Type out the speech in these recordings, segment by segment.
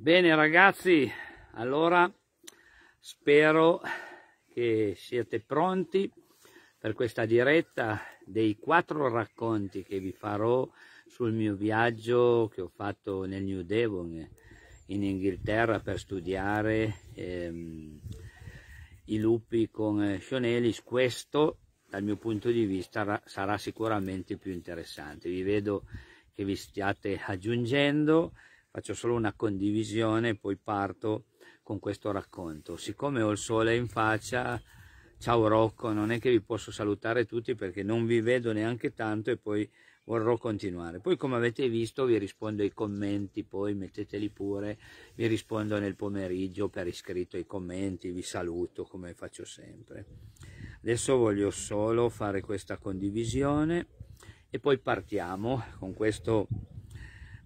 Bene ragazzi, allora spero che siete pronti per questa diretta dei quattro racconti che vi farò sul mio viaggio che ho fatto nel New Devon in Inghilterra per studiare ehm, i lupi con Sean Ellis. Questo dal mio punto di vista sarà sicuramente più interessante. Vi vedo che vi stiate aggiungendo faccio solo una condivisione e poi parto con questo racconto. Siccome ho il sole in faccia, ciao Rocco, non è che vi posso salutare tutti perché non vi vedo neanche tanto e poi vorrò continuare. Poi come avete visto vi rispondo ai commenti, poi metteteli pure, vi rispondo nel pomeriggio per iscritto ai commenti, vi saluto come faccio sempre. Adesso voglio solo fare questa condivisione e poi partiamo con questo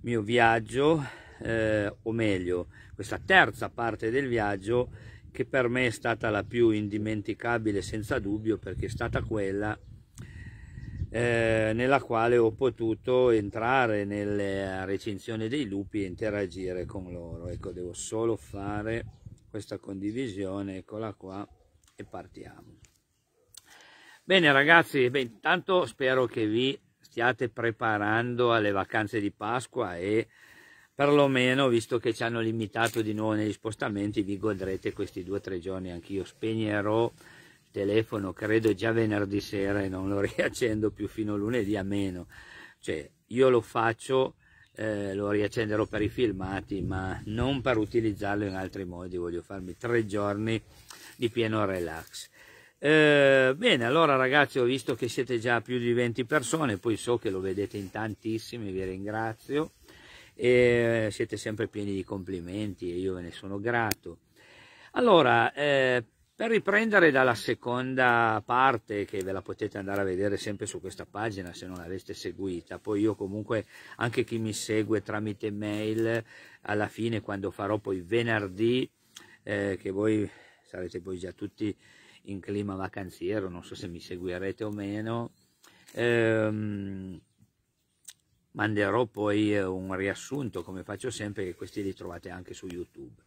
mio viaggio eh, o meglio questa terza parte del viaggio che per me è stata la più indimenticabile senza dubbio perché è stata quella eh, nella quale ho potuto entrare nella recinzione dei lupi e interagire con loro. Ecco devo solo fare questa condivisione eccola qua e partiamo. Bene ragazzi beh, intanto spero che vi stiate preparando alle vacanze di Pasqua e perlomeno visto che ci hanno limitato di nuovo negli spostamenti vi godrete questi due o tre giorni. Anch'io spegnerò il telefono credo già venerdì sera e non lo riaccendo più fino a lunedì a meno. Cioè io lo faccio eh, lo riaccenderò per i filmati ma non per utilizzarlo in altri modi. Voglio farmi tre giorni di pieno relax eh, bene allora ragazzi ho visto che siete già più di 20 persone poi so che lo vedete in tantissimi vi ringrazio e siete sempre pieni di complimenti e io ve ne sono grato. Allora, eh, per riprendere dalla seconda parte, che ve la potete andare a vedere sempre su questa pagina se non l'aveste seguita, poi io comunque, anche chi mi segue tramite mail, alla fine quando farò poi venerdì, eh, che voi sarete poi già tutti in clima vacanziero, non so se mi seguirete o meno, ehm, manderò poi eh, un riassunto come faccio sempre che questi li trovate anche su youtube.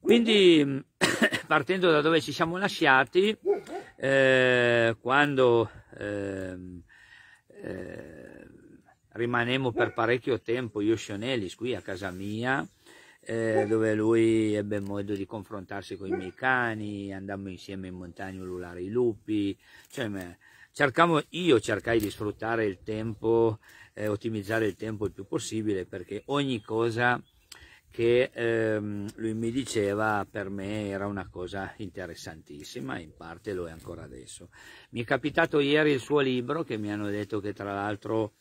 Quindi partendo da dove ci siamo lasciati eh, quando eh, eh, rimanemmo per parecchio tempo io e Sionellis qui a casa mia eh, dove lui ebbe modo di confrontarsi con i miei cani andammo insieme in montagna a ululare i lupi cioè, cercavo, io cercai di sfruttare il tempo, eh, ottimizzare il tempo il più possibile perché ogni cosa che ehm, lui mi diceva per me era una cosa interessantissima, in parte lo è ancora adesso. Mi è capitato ieri il suo libro che mi hanno detto che tra l'altro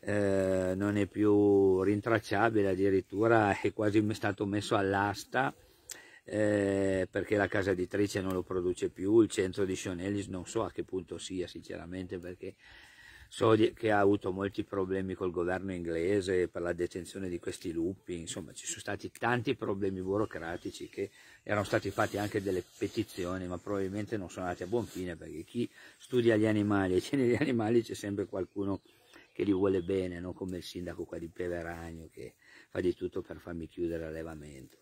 eh, non è più rintracciabile, addirittura è quasi stato messo all'asta eh, perché la casa editrice non lo produce più, il centro di Sionellis non so a che punto sia sinceramente perché so che ha avuto molti problemi col governo inglese per la detenzione di questi lupi, insomma ci sono stati tanti problemi burocratici che erano stati fatti anche delle petizioni ma probabilmente non sono andati a buon fine perché chi studia gli animali e tiene gli animali c'è sempre qualcuno che li vuole bene, non come il sindaco qua di Peveragno che fa di tutto per farmi chiudere l'allevamento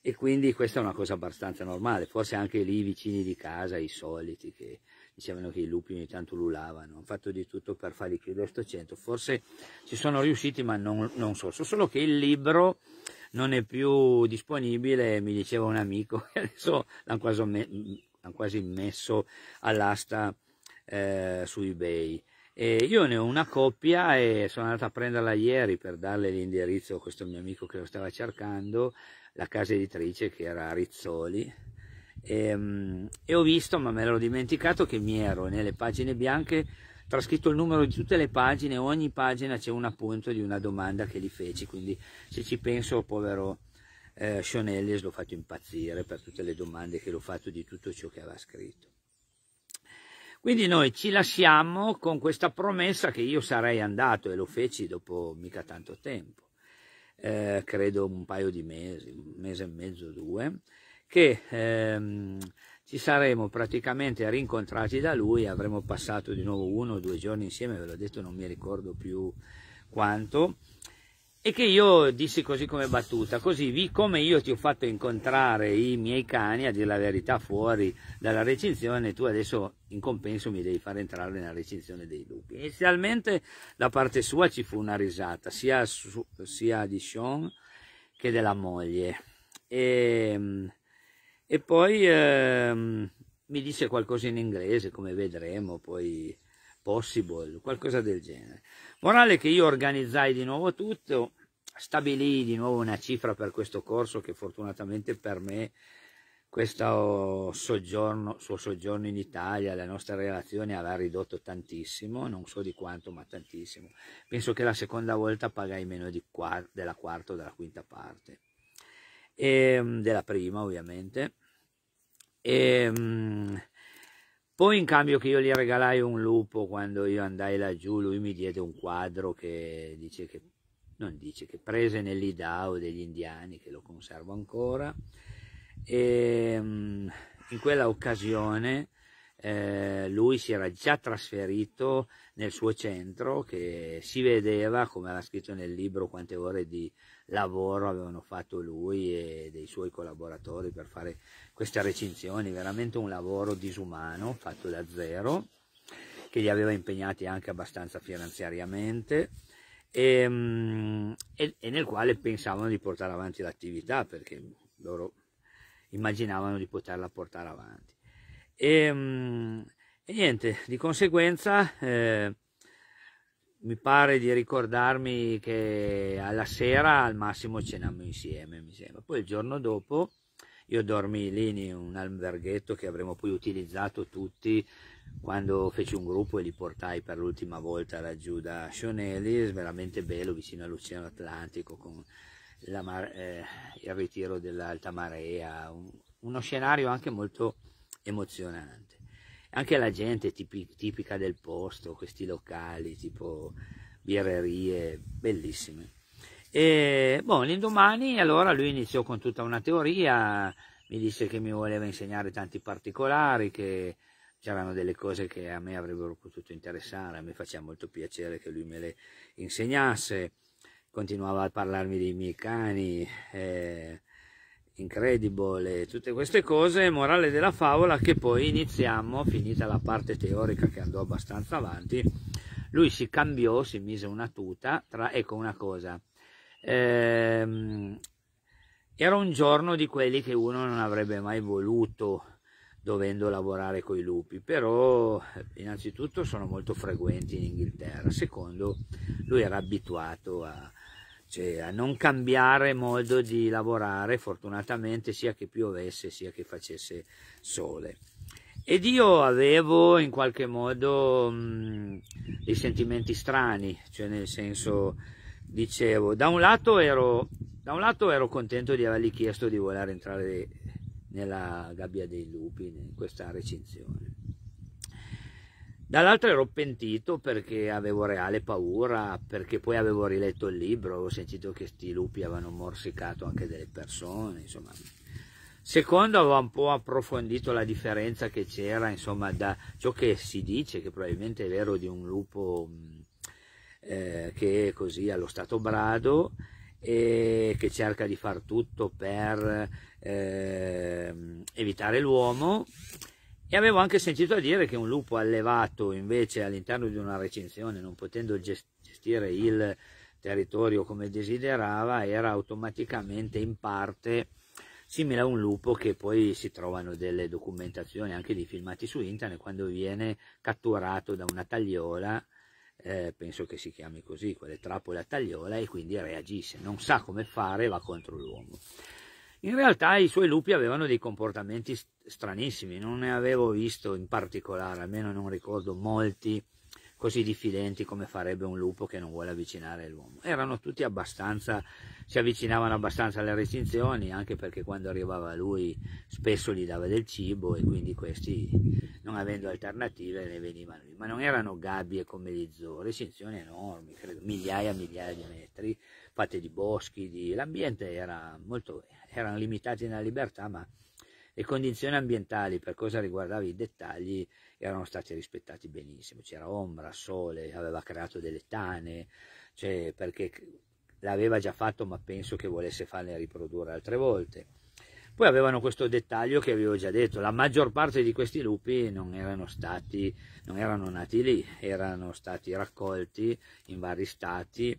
e quindi questa è una cosa abbastanza normale, forse anche lì vicini di casa, i soliti che dicevano che i lupi ogni tanto lulavano, hanno fatto di tutto per farli chiudere sto centro, forse ci sono riusciti ma non, non so, so solo che il libro non è più disponibile, mi diceva un amico, adesso l'hanno quasi, l'han quasi messo all'asta eh, su ebay. E io ne ho una coppia e sono andato a prenderla ieri per darle l'indirizzo a questo mio amico che lo stava cercando la casa editrice che era Rizzoli e, um, e ho visto, ma me l'ho dimenticato, che mi ero nelle pagine bianche trascritto il numero di tutte le pagine, ogni pagina c'è un appunto di una domanda che gli feci, quindi se ci penso, povero eh, Sean Ellis l'ho fatto impazzire per tutte le domande che l'ho fatto di tutto ciò che aveva scritto. Quindi noi ci lasciamo con questa promessa che io sarei andato e lo feci dopo mica tanto tempo eh, credo un paio di mesi, un mese e mezzo, due, che ehm, ci saremo praticamente rincontrati da lui, avremo passato di nuovo uno o due giorni insieme, ve l'ho detto, non mi ricordo più quanto, e che io dissi così come battuta, così vi, come io ti ho fatto incontrare i miei cani, a dire la verità, fuori dalla recinzione, tu adesso in compenso mi devi far entrare nella recinzione dei lupi. Inizialmente da parte sua ci fu una risata, sia, su, sia di Sean che della moglie. E, e poi ehm, mi disse qualcosa in inglese, come vedremo, poi possible, qualcosa del genere. Morale che io organizzai di nuovo tutto, stabilì di nuovo una cifra per questo corso che fortunatamente per me questo soggiorno, suo soggiorno in Italia, le nostre relazioni aveva ridotto tantissimo, non so di quanto, ma tantissimo. Penso che la seconda volta pagai meno quart- della quarta o della quinta parte, e, ehm, della prima ovviamente. E, ehm, poi in cambio che io gli regalai un lupo quando io andai laggiù, lui mi diede un quadro che dice che, non dice, che prese nell'Idao degli indiani, che lo conservo ancora. E mm, in quella occasione eh, lui si era già trasferito nel suo centro che si vedeva, come era scritto nel libro, quante ore di lavoro avevano fatto lui e dei suoi collaboratori per fare queste recinzioni, veramente un lavoro disumano fatto da zero, che li aveva impegnati anche abbastanza finanziariamente e, mm, e, e nel quale pensavano di portare avanti l'attività perché loro immaginavano di poterla portare avanti. E, mm, e niente, di conseguenza eh, mi pare di ricordarmi che alla sera al massimo cenammo insieme, mi sembra. Poi il giorno dopo io dormii lì in un alberghetto che avremmo poi utilizzato tutti quando feci un gruppo e li portai per l'ultima volta laggiù da Sionelis, veramente bello vicino all'Oceano Atlantico con eh, il ritiro dell'alta marea, un, uno scenario anche molto emozionante. Anche la gente tipi, tipica del posto, questi locali tipo birrerie, bellissime. E boh, l'indomani allora lui iniziò con tutta una teoria, mi disse che mi voleva insegnare tanti particolari, che c'erano delle cose che a me avrebbero potuto interessare, a me faceva molto piacere che lui me le insegnasse, continuava a parlarmi dei miei cani, eh, Incredible, tutte queste cose, morale della favola che poi iniziamo, finita la parte teorica che andò abbastanza avanti, lui si cambiò, si mise una tuta, tra, ecco una cosa, Ehm, era un giorno di quelli che uno non avrebbe mai voluto dovendo lavorare con i lupi, però innanzitutto sono molto frequenti in Inghilterra, secondo lui era abituato a, cioè, a non cambiare modo di lavorare, fortunatamente sia che piovesse sia che facesse sole. Ed io avevo in qualche modo mh, dei sentimenti strani, cioè nel senso dicevo, da un lato ero, da un lato ero contento di avergli chiesto di voler entrare nella gabbia dei lupi, in questa recinzione. Dall'altro ero pentito perché avevo reale paura, perché poi avevo riletto il libro, avevo sentito che questi lupi avevano morsicato anche delle persone, insomma. Secondo avevo un po' approfondito la differenza che c'era, insomma, da ciò che si dice, che probabilmente è vero di un lupo eh, che è così allo stato brado e che cerca di far tutto per eh, evitare l'uomo. E avevo anche sentito dire che un lupo allevato invece all'interno di una recinzione non potendo gestire il territorio come desiderava era automaticamente in parte simile a un lupo che poi si trovano delle documentazioni anche di filmati su internet quando viene catturato da una tagliola eh, penso che si chiami così, quelle trappole a tagliola, e quindi reagisce, non sa come fare, va contro l'uomo. In realtà i suoi lupi avevano dei comportamenti stranissimi, non ne avevo visto in particolare, almeno non ricordo molti così diffidenti come farebbe un lupo che non vuole avvicinare l'uomo. Erano tutti abbastanza, si avvicinavano abbastanza alle recinzioni, anche perché quando arrivava lui spesso gli dava del cibo e quindi questi, non avendo alternative, ne venivano lì. Ma non erano gabbie come gli zoo, recinzioni enormi, credo, migliaia e migliaia di metri, fatte di boschi, di... l'ambiente era molto, erano limitati nella libertà, ma le condizioni ambientali per cosa riguardava i dettagli erano stati rispettati benissimo, c'era ombra, sole, aveva creato delle tane, cioè perché l'aveva già fatto ma penso che volesse farle riprodurre altre volte. Poi avevano questo dettaglio che avevo già detto, la maggior parte di questi lupi non erano stati, non erano nati lì, erano stati raccolti in vari stati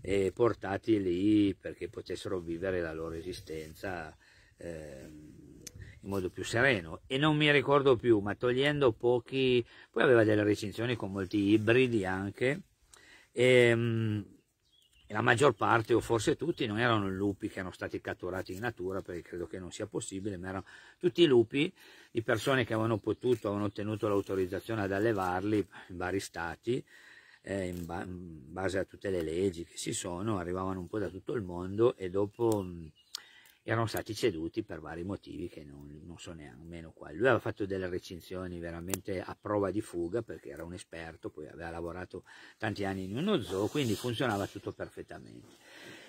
e portati lì perché potessero vivere la loro esistenza eh, in modo più sereno. E non mi ricordo più, ma togliendo pochi, poi aveva delle recinzioni con molti ibridi anche e, mh, la maggior parte o forse tutti non erano lupi che erano stati catturati in natura perché credo che non sia possibile ma erano tutti lupi di persone che avevano potuto avevano ottenuto l'autorizzazione ad allevarli in vari stati eh, in, ba in, base a tutte le leggi che ci sono arrivavano un po' da tutto il mondo e dopo mh, erano stati ceduti per vari motivi che non, non so nemmeno quali. Lui aveva fatto delle recinzioni veramente a prova di fuga perché era un esperto, poi aveva lavorato tanti anni in uno zoo, quindi funzionava tutto perfettamente.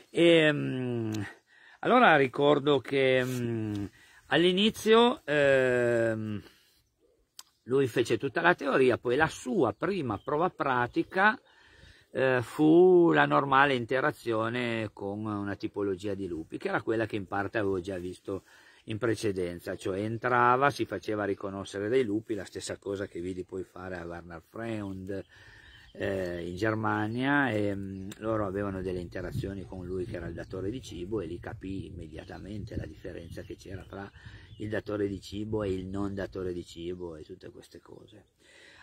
E, um, allora ricordo che um, all'inizio um, lui fece tutta la teoria, poi la sua prima prova pratica eh, fu la normale interazione con una tipologia di lupi, che era quella che in parte avevo già visto in precedenza, cioè entrava, si faceva riconoscere dai lupi, la stessa cosa che vidi poi fare a Werner Freund eh, in Germania e mh, mm, loro avevano delle interazioni con lui che era il datore di cibo e lì capì immediatamente la differenza che c'era tra il datore di cibo e il non datore di cibo e tutte queste cose.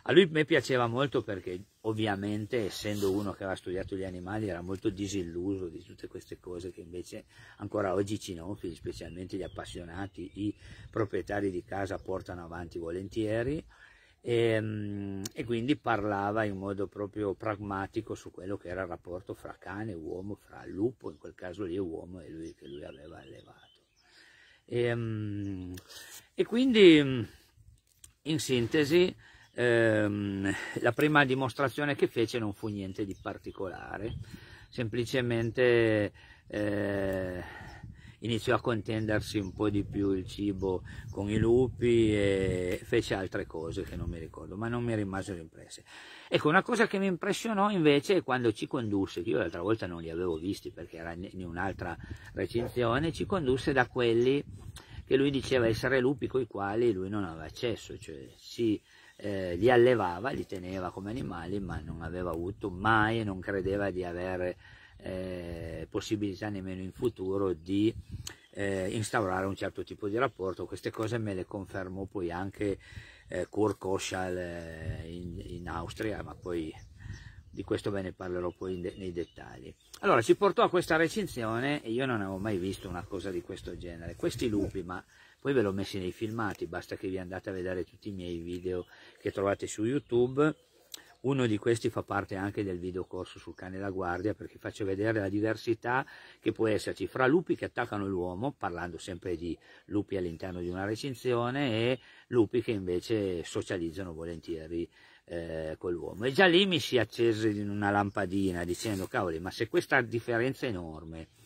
A lui mi piaceva molto perché ovviamente essendo uno che aveva studiato gli animali era molto disilluso di tutte queste cose che invece ancora oggi i cinofili, specialmente gli appassionati, i proprietari di casa portano avanti volentieri e, ehm, e quindi parlava in modo proprio pragmatico su quello che era il rapporto fra cane e uomo, fra lupo in quel caso lì uomo e lui che lui aveva allevato. E, ehm, e quindi in sintesi ehm, la prima dimostrazione che fece non fu niente di particolare, semplicemente eh, iniziò a contendersi un po' di più il cibo con i lupi e fece altre cose che non mi ricordo, ma non mi rimasero impresse. Ecco, una cosa che mi impressionò invece è quando ci condusse, io l'altra volta non li avevo visti perché era in un'altra recinzione, ci condusse da quelli che lui diceva essere lupi con i quali lui non aveva accesso, cioè si eh, li allevava, li teneva come animali, ma non aveva avuto mai e non credeva di avere eh, possibilità nemmeno in futuro di eh, instaurare un certo tipo di rapporto. Queste cose me le confermò poi anche eh, Kurt Koschal eh, in, in, Austria, ma poi di questo ve ne parlerò poi de nei dettagli. Allora ci portò a questa recinzione e io non avevo mai visto una cosa di questo genere. Questi lupi, ma poi ve l'ho messi nei filmati, basta che vi andate a vedere tutti i miei video che trovate su YouTube. Uno di questi fa parte anche del video corso sul cane da guardia perché faccio vedere la diversità che può esserci fra lupi che attaccano l'uomo, parlando sempre di lupi all'interno di una recinzione, e lupi che invece socializzano volentieri eh, con l'uomo. E già lì mi si accese una lampadina dicendo, cavoli, ma se questa differenza enorme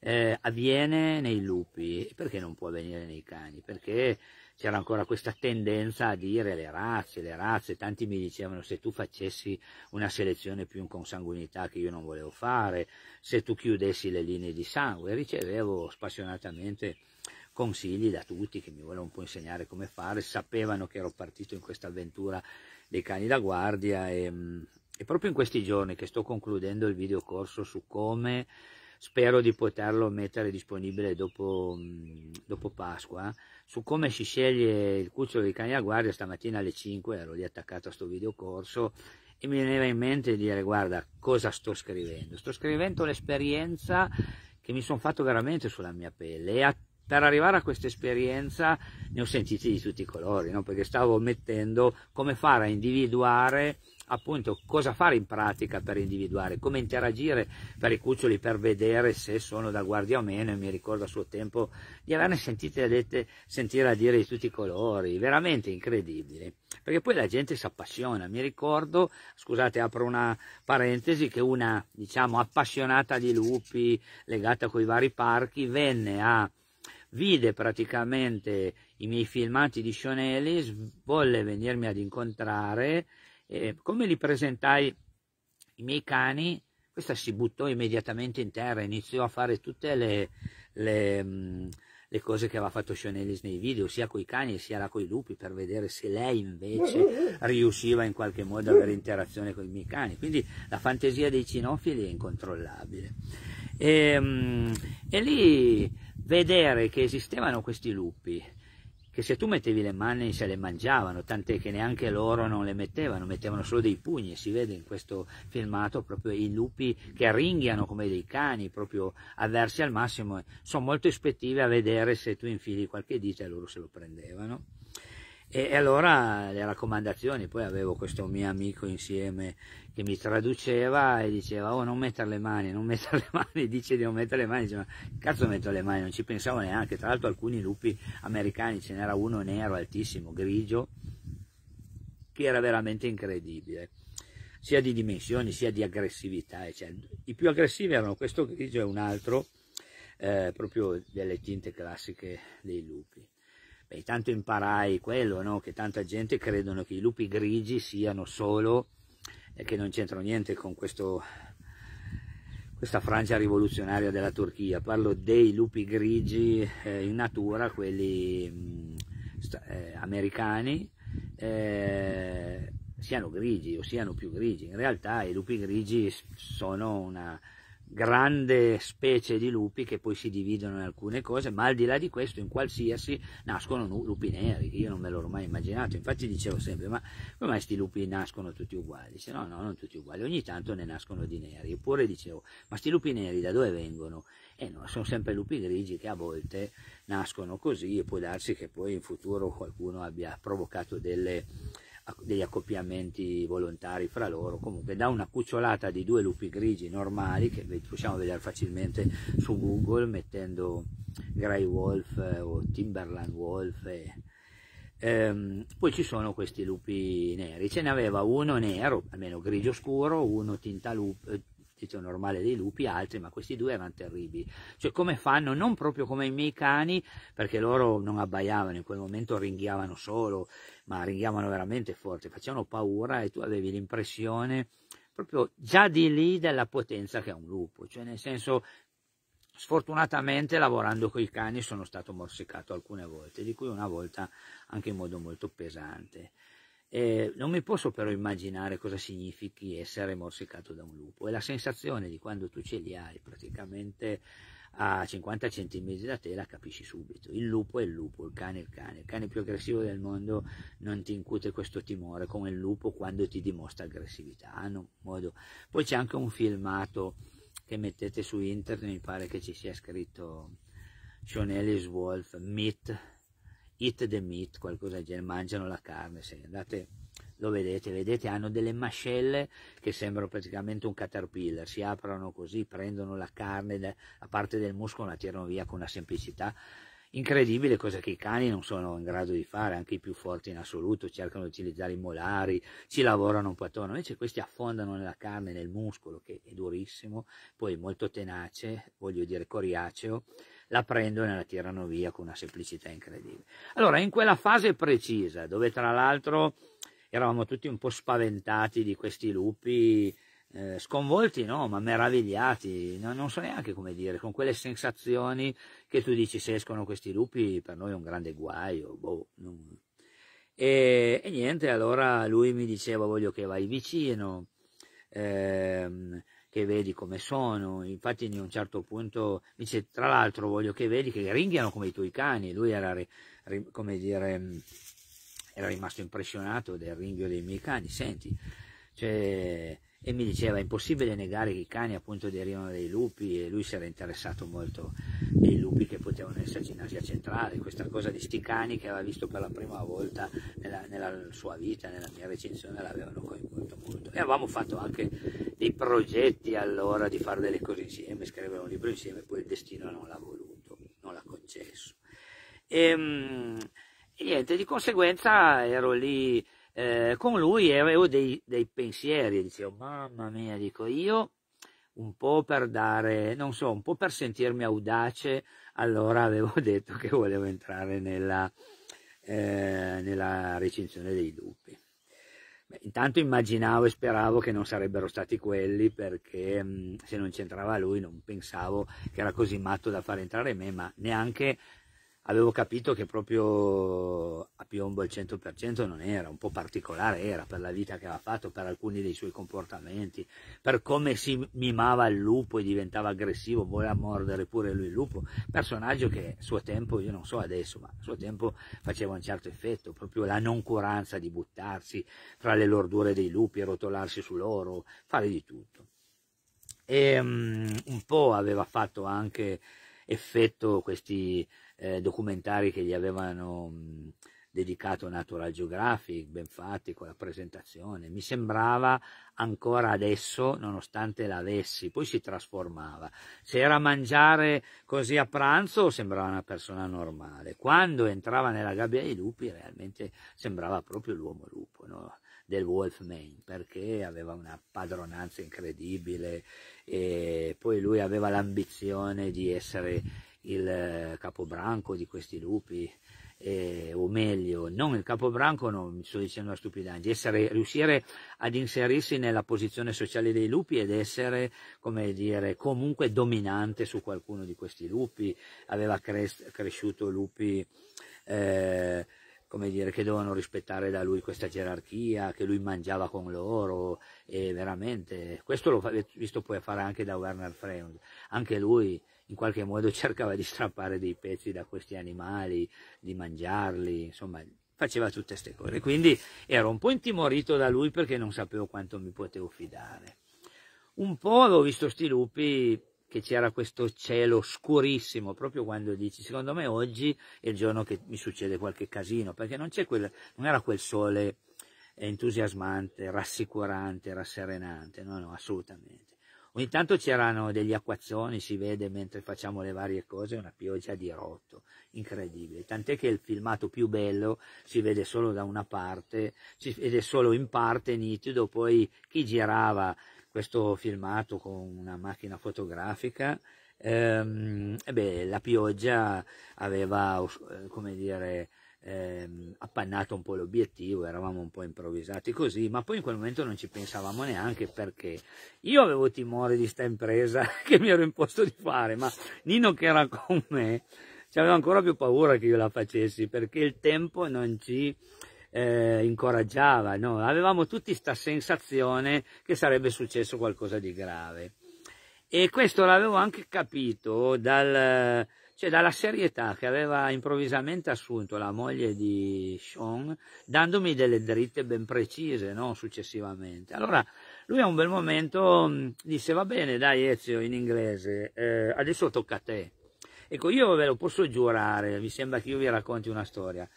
eh, avviene nei lupi, perché non può avvenire nei cani? Perché c'era ancora questa tendenza a dire le razze, le razze, tanti mi dicevano se tu facessi una selezione più in consanguinità che io non volevo fare, se tu chiudessi le linee di sangue, ricevevo spassionatamente consigli da tutti che mi volevano un po' insegnare come fare, sapevano che ero partito in questa avventura dei cani da guardia e, e proprio in questi giorni che sto concludendo il video corso su come spero di poterlo mettere disponibile dopo, mm, dopo Pasqua, su come si sceglie il cucciolo di cani a guardia, stamattina alle 5 ero lì attaccato a questo videocorso e mi veniva in mente di dire guarda cosa sto scrivendo, sto scrivendo l'esperienza che mi sono fatto veramente sulla mia pelle e a, per arrivare a questa esperienza ne ho sentiti di tutti i colori, no? perché stavo mettendo come fare a individuare appunto cosa fare in pratica per individuare, come interagire per i cuccioli per vedere se sono da guardia o meno e mi ricordo a suo tempo di averne sentite dette, sentire dire di tutti i colori, veramente incredibili, perché poi la gente si appassiona, mi ricordo, scusate apro una parentesi, che una diciamo appassionata di lupi legata con i vari parchi venne a vide praticamente i miei filmati di Sean Ellis, volle venirmi ad incontrare e come li presentai i miei cani, questa si buttò immediatamente in terra, iniziò a fare tutte le, le, mm, le cose che aveva fatto Sean Ellis nei video, sia coi cani sia con i lupi, per vedere se lei invece riusciva in qualche modo ad avere interazione con i miei cani. Quindi la fantasia dei cinofili è incontrollabile. E, mm, e lì vedere che esistevano questi lupi, che se tu mettevi le mani se le mangiavano, tant'è che neanche loro non le mettevano, mettevano solo dei pugni, si vede in questo filmato proprio i lupi che ringhiano come dei cani, proprio avversi al massimo, sono molto ispettivi a vedere se tu infili qualche dita e loro se lo prendevano. E, e allora le raccomandazioni, poi avevo questo mio amico insieme che mi traduceva e diceva oh non mettere le mani, non mettere le mani, dice di non mettere le mani, diceva cazzo metto le mani, non ci pensavo neanche, tra l'altro alcuni lupi americani, ce n'era uno nero altissimo, grigio, che era veramente incredibile, sia di dimensioni sia di aggressività, eccetera. i più aggressivi erano questo grigio e un altro, eh, proprio delle tinte classiche dei lupi. Beh, tanto imparai quello, no? che tanta gente credono che i lupi grigi siano solo, e che non c'entrano niente con questo, questa Francia rivoluzionaria della Turchia. Parlo dei lupi grigi eh, in natura, quelli mh, eh, americani, eh, siano grigi o siano più grigi. In realtà i lupi grigi sono una grande specie di lupi che poi si dividono in alcune cose, ma al di là di questo in qualsiasi nascono lupi neri, io non me l'ho mai immaginato, infatti dicevo sempre, ma come mai questi lupi nascono tutti uguali? Dice no, no, non tutti uguali, ogni tanto ne nascono di neri, oppure dicevo, ma questi lupi neri da dove vengono? E eh no, sono sempre lupi grigi che a volte nascono così e può darsi che poi in futuro qualcuno abbia provocato delle degli accoppiamenti volontari fra loro, comunque da una cucciolata di due lupi grigi normali che possiamo vedere facilmente su Google mettendo Grey Wolf eh, o Timberland Wolf e, ehm, poi ci sono questi lupi neri, ce n'aveva uno nero, almeno grigio scuro, uno tinta lupo, titolo normale dei lupi, altri, ma questi due erano terribili. Cioè come fanno, non proprio come i miei cani, perché loro non abbaiavano, in quel momento ringhiavano solo, ma ringhiavano veramente forte, facevano paura e tu avevi l'impressione proprio già di lì della potenza che ha un lupo, cioè nel senso Sfortunatamente lavorando con i cani sono stato morsicato alcune volte, di cui una volta anche in modo molto pesante. Eh, non mi posso però immaginare cosa significhi essere morsicato da un lupo e la sensazione di quando tu ce li hai praticamente a 50 cm da te la capisci subito. Il lupo è il lupo, il cane è il cane. Il cane più aggressivo del mondo non ti incute questo timore come il lupo quando ti dimostra aggressività. Hanno modo. Poi c'è anche un filmato che mettete su internet, mi pare che ci sia scritto Sean Ellis Wolf, Meat eat the meat, qualcosa del genere, mangiano la carne, se andate lo vedete, vedete hanno delle mascelle che sembrano praticamente un caterpillar, si aprono così, prendono la carne, la parte del muscolo la tirano via con una semplicità incredibile, cosa che i cani non sono in grado di fare, anche i più forti in assoluto, cercano di utilizzare i molari, ci lavorano un po' attorno, invece questi affondano nella carne, nel muscolo che è durissimo, poi molto tenace, voglio dire coriaceo, la prendono e la tirano via con una semplicità incredibile. Allora, in quella fase precisa, dove tra l'altro eravamo tutti un po' spaventati di questi lupi, eh, sconvolti no, ma meravigliati, no, non so neanche come dire, con quelle sensazioni che tu dici se escono questi lupi per noi è un grande guaio, boh, non... e, e, niente, allora lui mi diceva voglio che vai vicino, ehm, che vedi come sono, infatti a un certo punto mi dice tra l'altro voglio che vedi che ringhiano come i tuoi cani, lui era come dire era rimasto impressionato del ringhio dei miei cani, senti, cioè, e mi diceva è impossibile negare che i cani appunto derivano dai lupi e lui si era interessato molto dei lupi che potevano esserci in Asia centrale, questa cosa di sti cani che aveva visto per la prima volta nella, nella sua vita, nella mia recensione l'avevano coinvolto molto e avevamo fatto anche dei progetti allora di fare delle cose insieme, scrivere un libro insieme, poi il destino non l'ha voluto, non l'ha concesso. E, ehm, e niente, di conseguenza ero lì eh, con lui avevo dei, dei pensieri, dicevo, mamma mia, dico io un po' per dare, non so, un po' per sentirmi audace, allora avevo detto che volevo entrare nella, eh, nella recinzione dei lupi. Beh, intanto immaginavo e speravo che non sarebbero stati quelli perché mh, se non c'entrava lui non pensavo che era così matto da far entrare me, ma neanche avevo capito che proprio a piombo al 100% non era, un po' particolare era per la vita che aveva fatto, per alcuni dei suoi comportamenti, per come si mimava il lupo e diventava aggressivo, voleva mordere pure lui il lupo, personaggio che a suo tempo, io non so adesso, ma a suo tempo faceva un certo effetto, proprio la noncuranza di buttarsi fra le lordure dei lupi, rotolarsi su loro, fare di tutto. E um, un po' aveva fatto anche effetto questi eh, documentari che gli avevano mh, dedicato Natural Geographic, ben fatti con la presentazione. Mi sembrava ancora adesso, nonostante l'avessi, poi si trasformava. Se era a mangiare così a pranzo sembrava una persona normale. Quando entrava nella gabbia dei lupi realmente sembrava proprio l'uomo lupo. No? del Wolfman perché aveva una padronanza incredibile e poi lui aveva l'ambizione di essere il eh, capobranco di questi lupi, eh, o meglio, non il capobranco, mi sto dicendo una stupidaggine, essere, riuscire ad inserirsi nella posizione sociale dei lupi ed essere, come dire, comunque dominante su qualcuno di questi lupi, aveva cres- cresciuto lupi eh, come dire, che dovevano rispettare da lui questa gerarchia, che lui mangiava con loro e veramente, questo l'ho visto poi fare anche da Werner Freund, anche lui in qualche modo cercava di strappare dei pezzi da questi animali, di mangiarli, insomma faceva tutte queste cose, quindi ero un po' intimorito da lui perché non sapevo quanto mi potevo fidare. Un po' avevo visto sti lupi che c'era questo cielo scurissimo, proprio quando dici, secondo me oggi è il giorno che mi succede qualche casino, perché non, quel, non era quel sole entusiasmante, rassicurante, rasserenante, no, no, assolutamente. Ogni tanto c'erano degli acquazzoni, si vede mentre facciamo le varie cose, una pioggia di rotto, incredibile. Tant'è che il filmato più bello si vede solo da una parte, si vede solo in parte nitido, poi chi girava questo filmato con una macchina fotografica, ehm, beh, la pioggia aveva, eh, come dire, ehm, appannato un po' l'obiettivo, eravamo un po' improvvisati così, ma poi in quel momento non ci pensavamo neanche perché io avevo timore di sta impresa che mi ero imposto di fare, ma Nino che era con me aveva ancora più paura che io la facessi perché il tempo non ci eh, incoraggiava, no? avevamo tutti questa sensazione che sarebbe successo qualcosa di grave. E questo l'avevo anche capito dal, cioè dalla serietà che aveva improvvisamente assunto la moglie di Sean, dandomi delle dritte ben precise no? successivamente. Allora lui a un bel momento mm, disse va bene dai Ezio in inglese, eh, adesso tocca a te. Ecco, io ve lo posso giurare, mi sembra che io vi racconti una storia.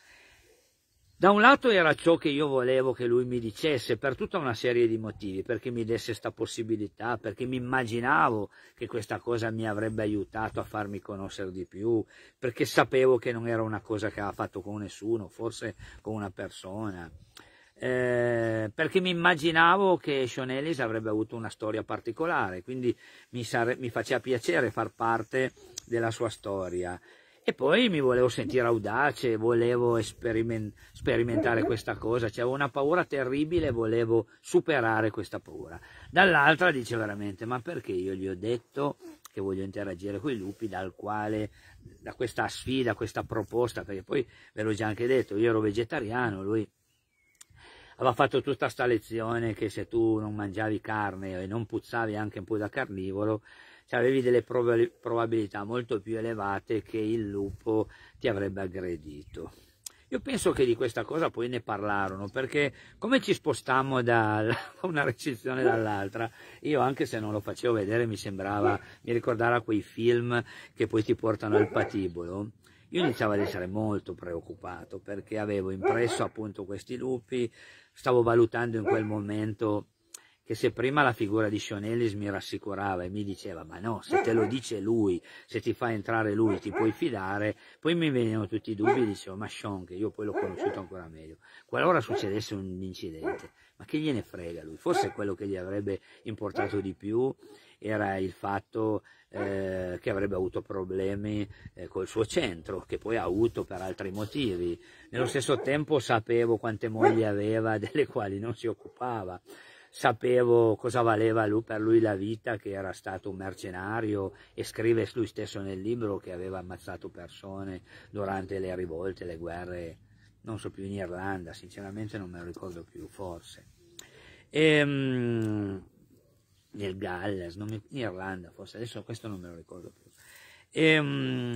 Da un lato era ciò che io volevo che lui mi dicesse per tutta una serie di motivi, perché mi desse questa possibilità, perché mi immaginavo che questa cosa mi avrebbe aiutato a farmi conoscere di più, perché sapevo che non era una cosa che aveva fatto con nessuno, forse con una persona. Eh, perché mi immaginavo che Sean Ellis avrebbe avuto una storia particolare, quindi mi, mi faceva piacere far parte della sua storia e poi mi volevo sentire audace, volevo esperiment- sperimentare questa cosa, cioè avevo una paura terribile volevo superare questa paura. Dall'altra dice veramente, ma perché io gli ho detto che voglio interagire con i lupi, dal quale, da questa sfida, questa proposta, perché poi ve l'ho già anche detto, io ero vegetariano, lui aveva fatto tutta questa lezione che se tu non mangiavi carne e non puzzavi anche un po' da carnivoro, cioè avevi delle probabilità molto più elevate che il lupo ti avrebbe aggredito. Io penso che di questa cosa poi ne parlarono, perché come ci spostammo da una recensione dall'altra, io anche se non lo facevo vedere mi sembrava, mi ricordava quei film che poi ti portano al patibolo, io iniziavo ad essere molto preoccupato perché avevo impresso appunto questi lupi, stavo valutando in quel momento che se prima la figura di Sean Ellis mi rassicurava e mi diceva ma no, se te lo dice lui, se ti fa entrare lui ti puoi fidare, poi mi venivano tutti i dubbi e dicevo ma Sean, che io poi l'ho conosciuto ancora meglio, qualora succedesse un incidente, ma che gliene frega lui, forse quello che gli avrebbe importato di più era il fatto eh, che avrebbe avuto problemi eh, col suo centro, che poi ha avuto per altri motivi. Nello stesso tempo sapevo quante mogli aveva, delle quali non si occupava sapevo cosa valeva lui, per lui la vita, che era stato un mercenario e scrive lui stesso nel libro che aveva ammazzato persone durante le rivolte, le guerre, non so più in Irlanda, sinceramente non me lo ricordo più, forse. E, um, nel Galles, mi, in Irlanda forse, adesso questo non me lo ricordo più. E, um,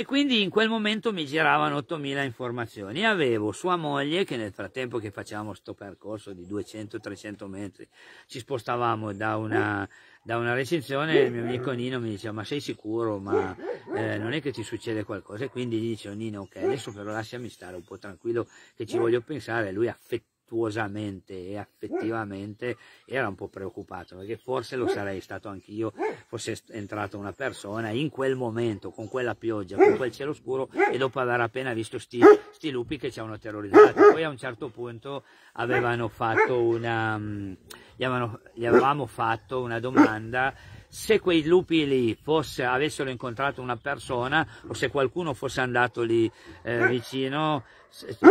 e quindi in quel momento mi giravano 8.000 informazioni. Avevo sua moglie che nel frattempo che facevamo questo percorso di 200-300 metri ci spostavamo da una, da una recensione il mio amico Nino mi diceva ma sei sicuro? Ma eh, non è che ti succede qualcosa? E quindi gli dicevo Nino ok adesso però lasciami stare un po' tranquillo che ci voglio pensare. Lui affettato affettuosamente e affettivamente era un po' preoccupato perché forse lo sarei stato anch'io fosse entrata una persona in quel momento con quella pioggia con quel cielo scuro e dopo aver appena visto sti, sti lupi che ci avevano terrorizzato. Poi a un certo punto avevano fatto una gli, avevano, gli avevamo fatto una domanda se quei lupi lì fosse, avessero incontrato una persona o se qualcuno fosse andato lì eh, vicino,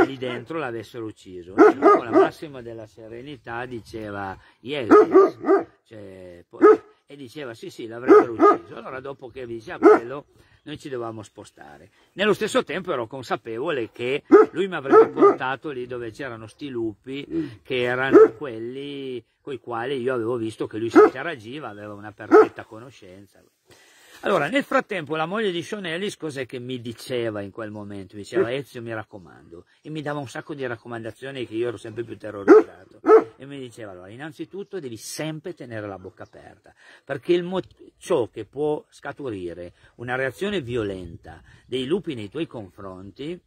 lì dentro l'avessero ucciso. E lui con la massima della serenità diceva yes, yes. Cioè, poi, e diceva sì sì l'avrebbero ucciso. Allora dopo che diceva quello noi ci dovevamo spostare. Nello stesso tempo ero consapevole che lui mi avrebbe portato lì dove c'erano sti lupi che erano quelli con i quali io avevo visto che lui si interagiva, aveva una perfetta conoscenza. Allora, nel frattempo la moglie di Sean Ellis cos'è che mi diceva in quel momento? Mi diceva Ezio mi raccomando e mi dava un sacco di raccomandazioni che io ero sempre più terrorizzato e mi diceva allora innanzitutto devi sempre tenere la bocca aperta perché ciò che può scaturire una reazione violenta dei lupi nei tuoi confronti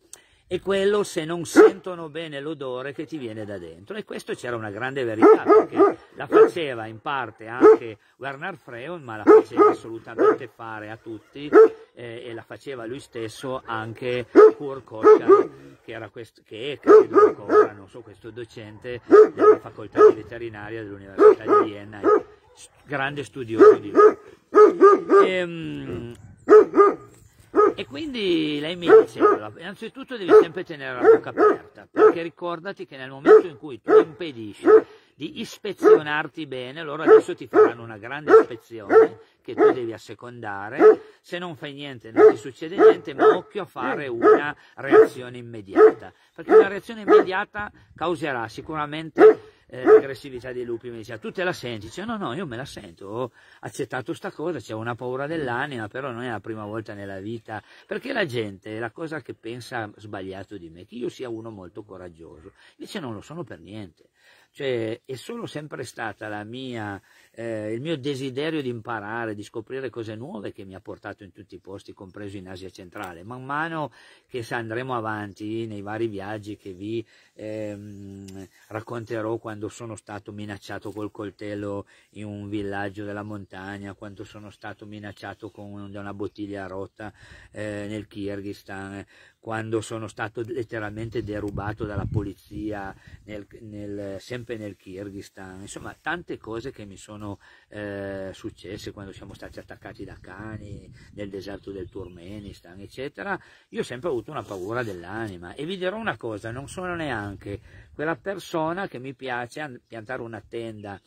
è quello se non sentono bene l'odore che ti viene da dentro. E questo c'era una grande verità, perché la faceva in parte anche Werner Freon, ma la faceva assolutamente fare a tutti eh, e la faceva lui stesso anche Kurt Koschar, che, era questo, che è, credo ancora, non so, questo docente della facoltà di veterinaria dell'Università di Vienna, grande studioso di lui. E, um, e quindi lei mi diceva, innanzitutto devi sempre tenere la bocca aperta, perché ricordati che nel momento in cui tu impedisci di ispezionarti bene, loro adesso ti faranno una grande ispezione che tu devi assecondare, se non fai niente non ti succede niente, ma occhio a fare una reazione immediata, perché una reazione immediata causerà sicuramente eh, l'aggressività dei lupi, mi diceva tu te la senti? Dice no no io me la sento, ho accettato sta cosa, c'è una paura dell'anima, però non è la prima volta nella vita, perché la gente, la cosa che pensa sbagliato di me, che io sia uno molto coraggioso, invece non lo sono per niente, cioè è solo sempre stata la mia, eh, il mio desiderio di imparare, di scoprire cose nuove che mi ha portato in tutti i posti, compreso in Asia centrale. Man mano che andremo avanti nei vari viaggi che vi ehm, racconterò quando sono stato minacciato col coltello in un villaggio della montagna, quando sono stato minacciato con una bottiglia rotta eh, nel Kirghizistan, quando sono stato letteralmente derubato dalla polizia nel, nel, sempre nel Kirghizistan, insomma tante cose che mi sono eh, successe quando siamo stati attaccati da cani nel deserto del Turkmenistan, eccetera, io ho sempre avuto una paura dell'anima. E vi dirò una cosa, non sono neanche quella persona che mi piace piantare una tenda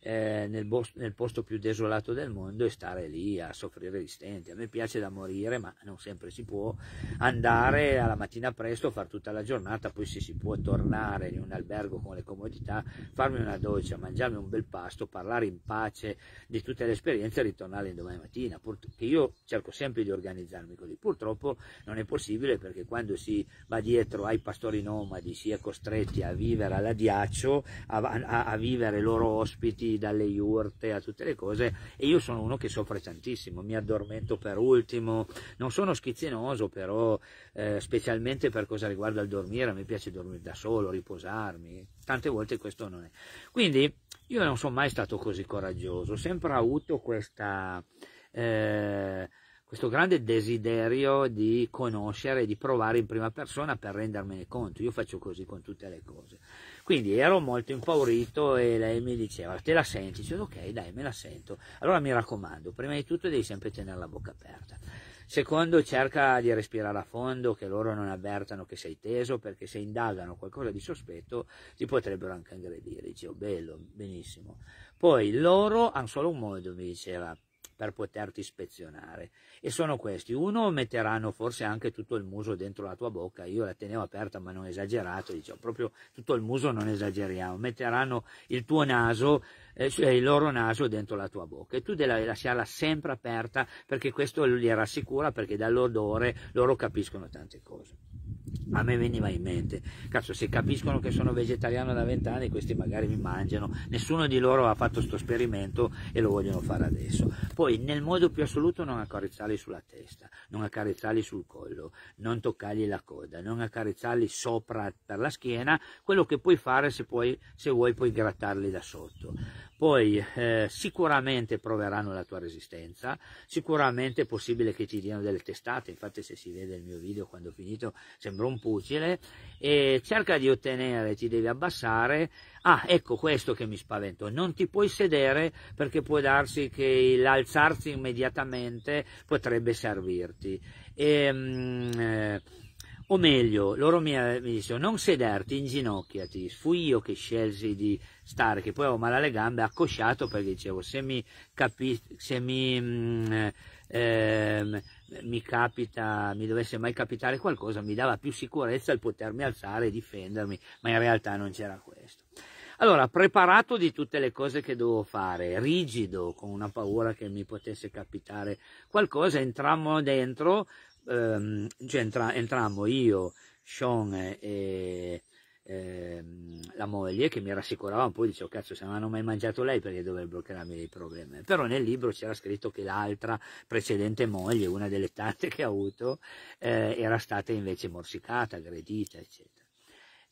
eh, nel, nel, posto più desolato del mondo e stare lì a soffrire di stenti. A me piace da morire, ma non sempre si può andare alla mattina presto, fare tutta la giornata, poi se si può tornare in un albergo con le comodità, farmi una doccia, mangiarmi un bel pasto, parlare in pace di tutte le esperienze e ritornare domani mattina. Che io cerco sempre di organizzarmi così. Purtroppo non è possibile perché quando si va dietro ai pastori nomadi si è costretti a vivere all'adiaccio, a, a, a vivere loro ospiti dalle iurte a tutte le cose e io sono uno che soffre tantissimo, mi addormento per ultimo, non sono schizzinoso però eh, specialmente per cosa riguarda il dormire, me piace dormire da solo, riposarmi, tante volte questo non è. Quindi io non sono mai stato così coraggioso, ho sempre avuto questa... Eh, questo grande desiderio di conoscere, di provare in prima persona per rendermene conto. Io faccio così con tutte le cose. Quindi ero molto impaurito e lei mi diceva, te la senti? Dicevo, ok, dai, me la sento. Allora mi raccomando, prima di tutto devi sempre tenere la bocca aperta. Secondo, cerca di respirare a fondo, che loro non avvertano che sei teso, perché se indagano qualcosa di sospetto ti potrebbero anche aggredire. Dicevo, bello, benissimo. Poi loro hanno solo un modo, mi diceva, per poterti ispezionare. E sono questi. Uno metteranno forse anche tutto il muso dentro la tua bocca. Io la tenevo aperta ma non esagerato. Dicevo proprio tutto il muso non esageriamo. Metteranno il tuo naso eh, cioè il loro naso dentro la tua bocca. E tu devi lasciarla sempre aperta perché questo li rassicura perché dall'odore loro capiscono tante cose a me veniva in mente, cazzo, se capiscono che sono vegetariano da vent'anni, questi magari mi mangiano. Nessuno di loro ha fatto questo esperimento e lo vogliono fare adesso. Poi, nel modo più assoluto, non accarezzarli sulla testa, non accarezzarli sul collo, non toccargli la coda, non accarezzarli sopra per la schiena. Quello che puoi fare, se, puoi, se vuoi, puoi grattarli da sotto poi eh, sicuramente proveranno la tua resistenza, sicuramente è possibile che ti diano delle testate, infatti se si vede il mio video quando ho finito sembra un pucile, e cerca di ottenere, ti devi abbassare, ah ecco questo che mi spavento, non ti puoi sedere perché può darsi che l'alzarsi immediatamente potrebbe servirti. E, mm, eh, o meglio, loro mi, mi dicevano non sederti, inginocchiati, fui io che scelsi di stare, che poi avevo male alle gambe, accosciato perché dicevo se mi, capi, se mi, mm, eh, mi capita, mi dovesse mai capitare qualcosa, mi dava più sicurezza il potermi alzare e difendermi, ma in realtà non c'era questo. Allora, preparato di tutte le cose che dovevo fare, rigido, con una paura che mi potesse capitare qualcosa, entrammo dentro, ehm, cioè entra, entrammo io, Sean e ehm, la moglie che mi rassicurava un po', dicevo cazzo se non hanno mai mangiato lei perché dovrebbero crearmi dei problemi. Però nel libro c'era scritto che l'altra precedente moglie, una delle tante che ha avuto, eh, era stata invece morsicata, aggredita, eccetera.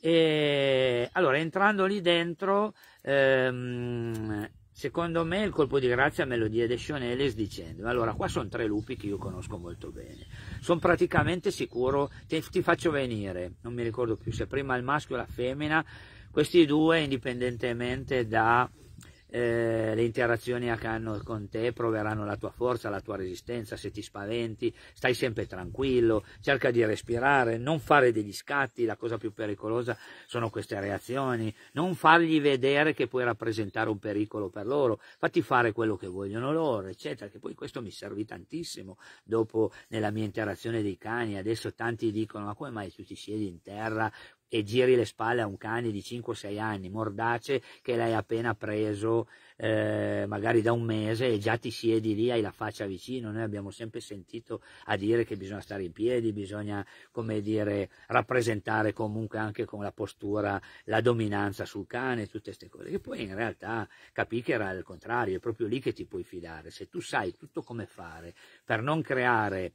E allora entrando lì dentro ehm, Secondo me il colpo di grazia me lo diede Sean Ellis dicendo, allora qua sono tre lupi che io conosco molto bene, sono praticamente sicuro, ti, ti faccio venire, non mi ricordo più se prima il maschio o la femmina, questi due indipendentemente da eh, le interazioni che hanno con te proveranno la tua forza, la tua resistenza, se ti spaventi, stai sempre tranquillo, cerca di respirare, non fare degli scatti, la cosa più pericolosa sono queste reazioni, non fargli vedere che puoi rappresentare un pericolo per loro, fatti fare quello che vogliono loro, eccetera, che poi questo mi servì tantissimo. Dopo nella mia interazione dei cani, adesso tanti dicono ma come mai tu ti siedi in terra e giri le spalle a un cane di 5-6 anni, mordace, che l'hai appena preso eh, magari da un mese e già ti siedi lì, hai la faccia vicino. Noi abbiamo sempre sentito a dire che bisogna stare in piedi, bisogna, come dire, rappresentare comunque anche con la postura la dominanza sul cane, tutte queste cose. Che poi in realtà capì che era il contrario, è proprio lì che ti puoi fidare. Se tu sai tutto come fare per non creare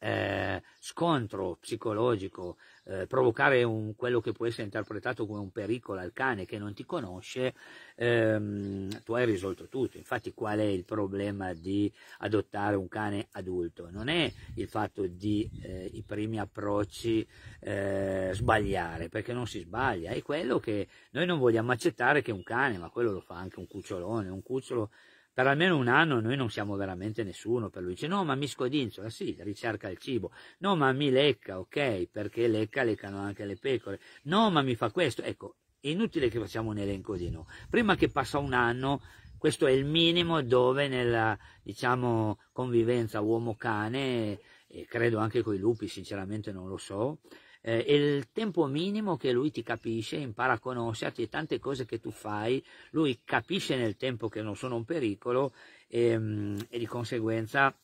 eh, scontro psicologico, eh, provocare un, quello che può essere interpretato come un pericolo al cane che non ti conosce, ehm, tu hai risolto tutto. Infatti qual è il problema di adottare un cane adulto? Non è il fatto di eh, i primi approcci eh, sbagliare, perché non si sbaglia, è quello che noi non vogliamo accettare che un cane, ma quello lo fa anche un cucciolone, un cucciolo per almeno un anno noi non siamo veramente nessuno per lui. Dice no ma mi scodinzola, sì, ricerca il cibo. No ma mi lecca, ok, perché lecca, leccano anche le pecore. No ma mi fa questo. Ecco, è inutile che facciamo un elenco di no. Prima che passa un anno, questo è il minimo dove nella, diciamo, convivenza uomo-cane, e credo anche con i lupi, sinceramente non lo so, eh, il tempo minimo che lui ti capisce, impara a conoscerti e tante cose che tu fai, lui capisce nel tempo che non sono un pericolo e, mm, e di conseguenza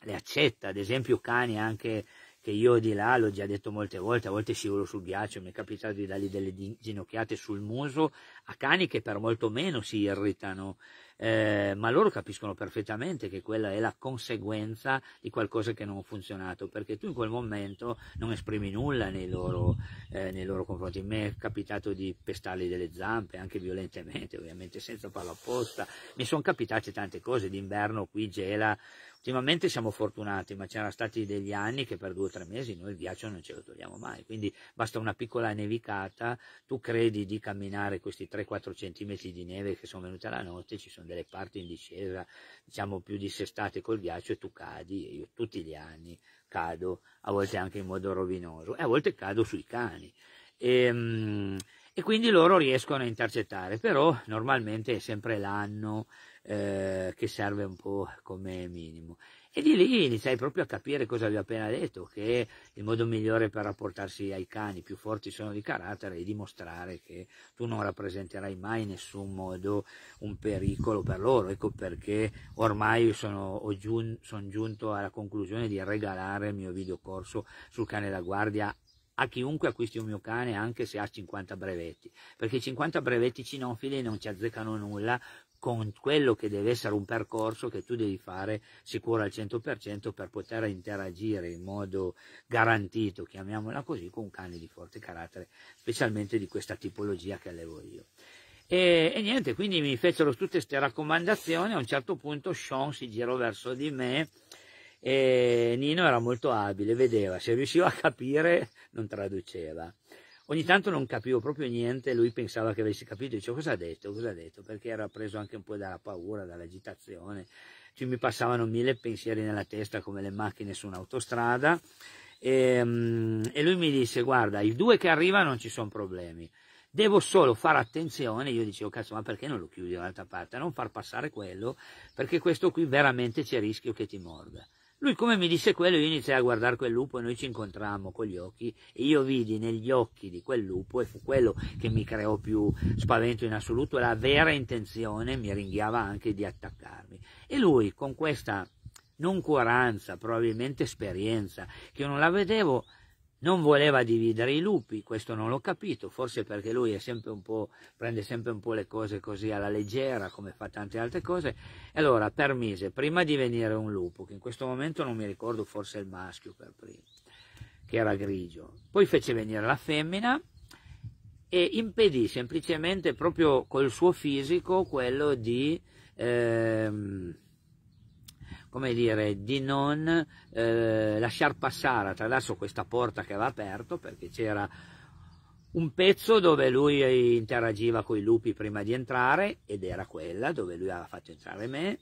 le accetta, ad esempio cani anche che io di là l'ho già detto molte volte, a volte scivolo sul ghiaccio, mi è capitato di dargli delle ginocchiate sul muso a cani che per molto meno si irritano, eh, ma loro capiscono perfettamente che quella è la conseguenza di qualcosa che non ha funzionato, perché tu in quel momento non esprimi nulla nei loro, eh, nei loro confronti. Mi è capitato di pestarli delle zampe, anche violentemente, ovviamente senza farlo apposta. Mi sono capitate tante cose, d'inverno qui gela ultimamente siamo fortunati, ma c'erano stati degli anni che per due o tre mesi noi il ghiaccio non ce lo togliamo mai, quindi basta una piccola nevicata, tu credi di camminare questi 3-4 centimetri di neve che sono venute alla notte, ci sono delle parti in discesa, diciamo più dissestate col ghiaccio e tu cadi, io tutti gli anni cado, a volte anche in modo rovinoso, e a volte cado sui cani. E, um, e quindi loro riescono a intercettare, però normalmente è sempre l'anno eh, che serve un po' come minimo. E di lì iniziai proprio a capire cosa vi ho appena detto, che il modo migliore per rapportarsi ai cani più forti sono di carattere è dimostrare che tu non rappresenterai mai in nessun modo un pericolo per loro. Ecco perché ormai sono, giun- sono giunto alla conclusione di regalare il mio videocorso sul cane da guardia a chiunque acquisti un mio cane anche se ha 50 brevetti, perché i 50 brevetti cinofili non ci azzeccano nulla con quello che deve essere un percorso che tu devi fare sicuro al 100% per poter interagire in modo garantito, chiamiamola così, con un cane di forte carattere, specialmente di questa tipologia che allevo io. E, e niente, quindi mi fecero tutte queste raccomandazioni, a un certo punto Sean si girò verso di me e Nino era molto abile, vedeva, se riusciva a capire non traduceva. Ogni tanto non capivo proprio niente, lui pensava che avessi capito, dicevo cosa ha detto, cosa ha detto, perché era preso anche un po' dalla paura, dall'agitazione, cioè, mi passavano mille pensieri nella testa come le macchine su un'autostrada. E, um, e lui mi disse guarda, i due che arrivano non ci sono problemi, devo solo fare attenzione, io dicevo cazzo ma perché non lo chiudi dall'altra parte, non far passare quello, perché questo qui veramente c'è rischio che ti morda. Lui come mi disse quello, io iniziai a guardare quel lupo e noi ci incontrammo con gli occhi e io vidi negli occhi di quel lupo, e fu quello che mi creò più spavento in assoluto, la vera intenzione mi ringhiava anche di attaccarmi. E lui con questa noncuranza, probabilmente esperienza, che io non la vedevo, non voleva dividere i lupi, questo non l'ho capito, forse perché lui sempre prende sempre un po' le cose così alla leggera, come fa tante altre cose, e allora permise, prima di venire un lupo, che in questo momento non mi ricordo, forse il maschio per primo, che era grigio, poi fece venire la femmina e impedì semplicemente proprio col suo fisico quello di... Ehm, come dire, di non eh, lasciar passare attraverso questa porta che aveva aperto perché c'era un pezzo dove lui interagiva con i lupi prima di entrare ed era quella dove lui aveva fatto entrare me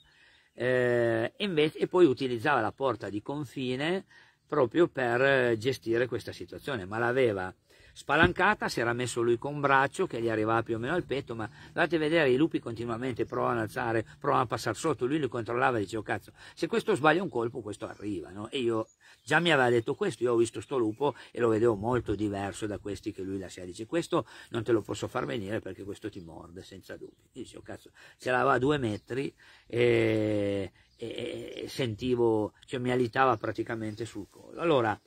eh, invece, e poi utilizzava la porta di confine proprio per gestire questa situazione. Ma l'aveva spalancata, si era messo lui con un braccio che gli arrivava più o meno al petto, ma andate a vedere, i lupi continuamente provano ad alzare, provano a passare sotto, lui li controllava e diceva, oh, cazzo, se questo sbaglia un colpo, questo arriva, no? E io, già mi aveva detto questo, io ho visto sto lupo e lo vedevo molto diverso da questi che lui lascia, dice, questo non te lo posso far venire perché questo ti morde, senza dubbio. Io dicevo, oh, cazzo, ce l'aveva a due metri e, e, e sentivo, cioè mi alitava praticamente sul collo. Allora,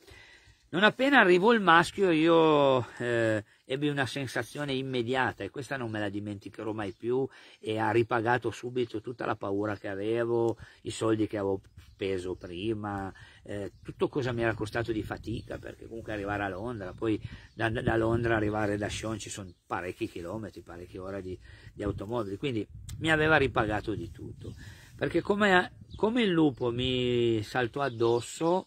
non appena arrivò il maschio io eh, ebbi una sensazione immediata e questa non me la dimenticherò mai più e ha ripagato subito tutta la paura che avevo, i soldi che avevo speso prima, eh, tutto cosa mi era costato di fatica perché comunque arrivare a Londra, poi da, da Londra arrivare da Sean ci sono parecchi chilometri, parecchie ore di, di automobili, quindi mi aveva ripagato di tutto. Perché come, come il lupo mi saltò addosso,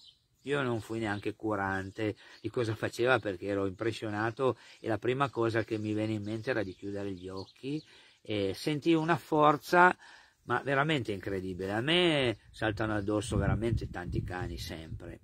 io non fui neanche curante di cosa faceva perché ero impressionato e la prima cosa che mi venne in mente era di chiudere gli occhi e sentii una forza ma veramente incredibile. A me saltano addosso veramente tanti cani sempre,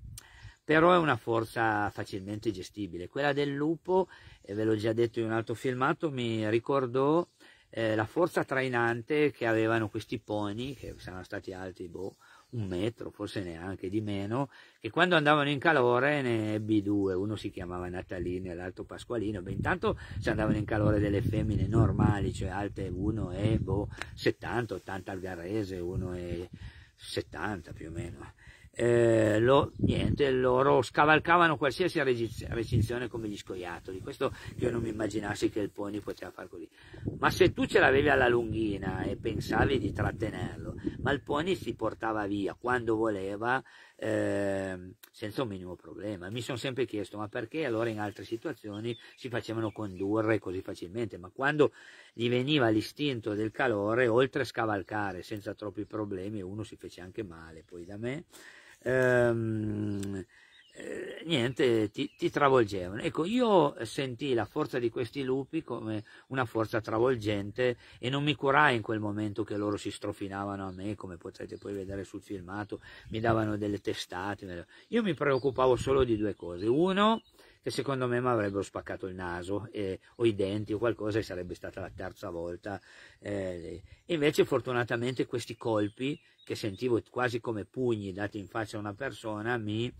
però è una forza facilmente gestibile. Quella del lupo, e ve l'ho già detto in un altro filmato, mi ricordò eh, la forza trainante che avevano questi pony, che saranno stati alti, boh, un metro, forse neanche di meno, che quando andavano in calore ne ebbi due, uno si chiamava Natalino e l'altro Pasqualino, beh intanto se andavano in calore delle femmine normali, cioè alte uno e boh, 70, 80 al garrese, uno e 70 più o meno eh, lo, niente, loro scavalcavano qualsiasi recinzione come gli scoiattoli. Questo io non mi immaginassi che il pony poteva fare così. Ma se tu ce l'avevi alla lunghina e pensavi di trattenerlo, ma il pony si portava via quando voleva, eh, senza un minimo problema. Mi sono sempre chiesto ma perché allora in altre situazioni si facevano condurre così facilmente, ma quando gli veniva l'istinto del calore, oltre a scavalcare senza troppi problemi, uno si fece anche male poi da me. Ehm, eh, niente, ti, ti, travolgevano. Ecco, io sentii la forza di questi lupi come una forza travolgente e non mi curai in quel momento che loro si strofinavano a me, come potrete poi vedere sul filmato, mi davano delle testate. Io mi preoccupavo solo di due cose. Uno, che secondo me mi avrebbero spaccato il naso eh, o i denti o qualcosa e sarebbe stata la terza volta. Eh, invece fortunatamente questi colpi che sentivo quasi come pugni dati in faccia a una persona mi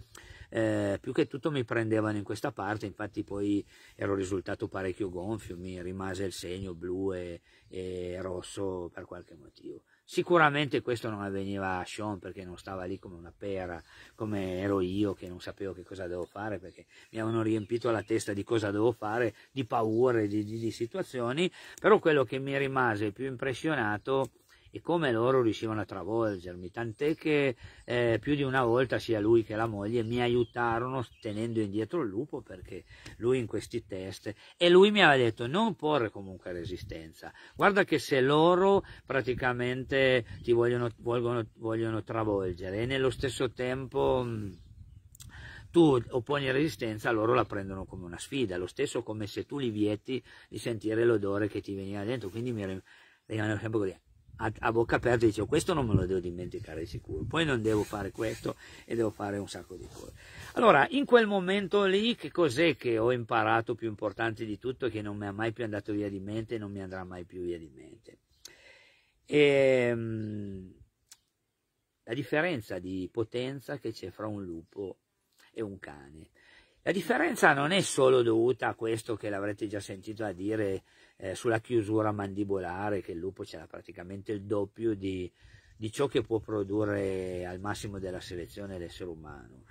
eh, più che tutto mi prendevano in questa parte, infatti poi ero risultato parecchio gonfio, mi rimase il segno blu e, e rosso per qualche motivo. Sicuramente questo non avveniva a Sean perché non stava lì come una pera, come ero io che non sapevo che cosa devo fare perché mi avevano riempito la testa di cosa devo fare, di paure, di, di, di situazioni, però quello che mi rimase più impressionato e come loro riuscivano a travolgermi, tant'è che eh, più di una volta sia lui che la moglie mi aiutarono tenendo indietro il lupo perché lui in questi test e lui mi aveva detto non porre comunque resistenza, guarda che se loro praticamente ti vogliono, vogliono, vogliono travolgere e nello stesso tempo mm, tu opponi resistenza, loro la prendono come una sfida, lo stesso come se tu li vieti di sentire l'odore che ti veniva dentro, quindi mi rimanevano sempre così a, a, bocca aperta dicevo questo non me lo devo dimenticare di sicuro, poi non devo fare questo e devo fare un sacco di cose. Allora, in quel momento lì, che cos'è che ho imparato più importante di tutto che non mi è mai più andato via di mente e non mi andrà mai più via di mente? E, ehm, la differenza di potenza che c'è fra un lupo e un cane. La differenza non è solo dovuta a questo che l'avrete già sentito a dire eh, sulla chiusura mandibolare, che il lupo c'era praticamente il doppio di, di ciò che può produrre al massimo della selezione l'essere umano.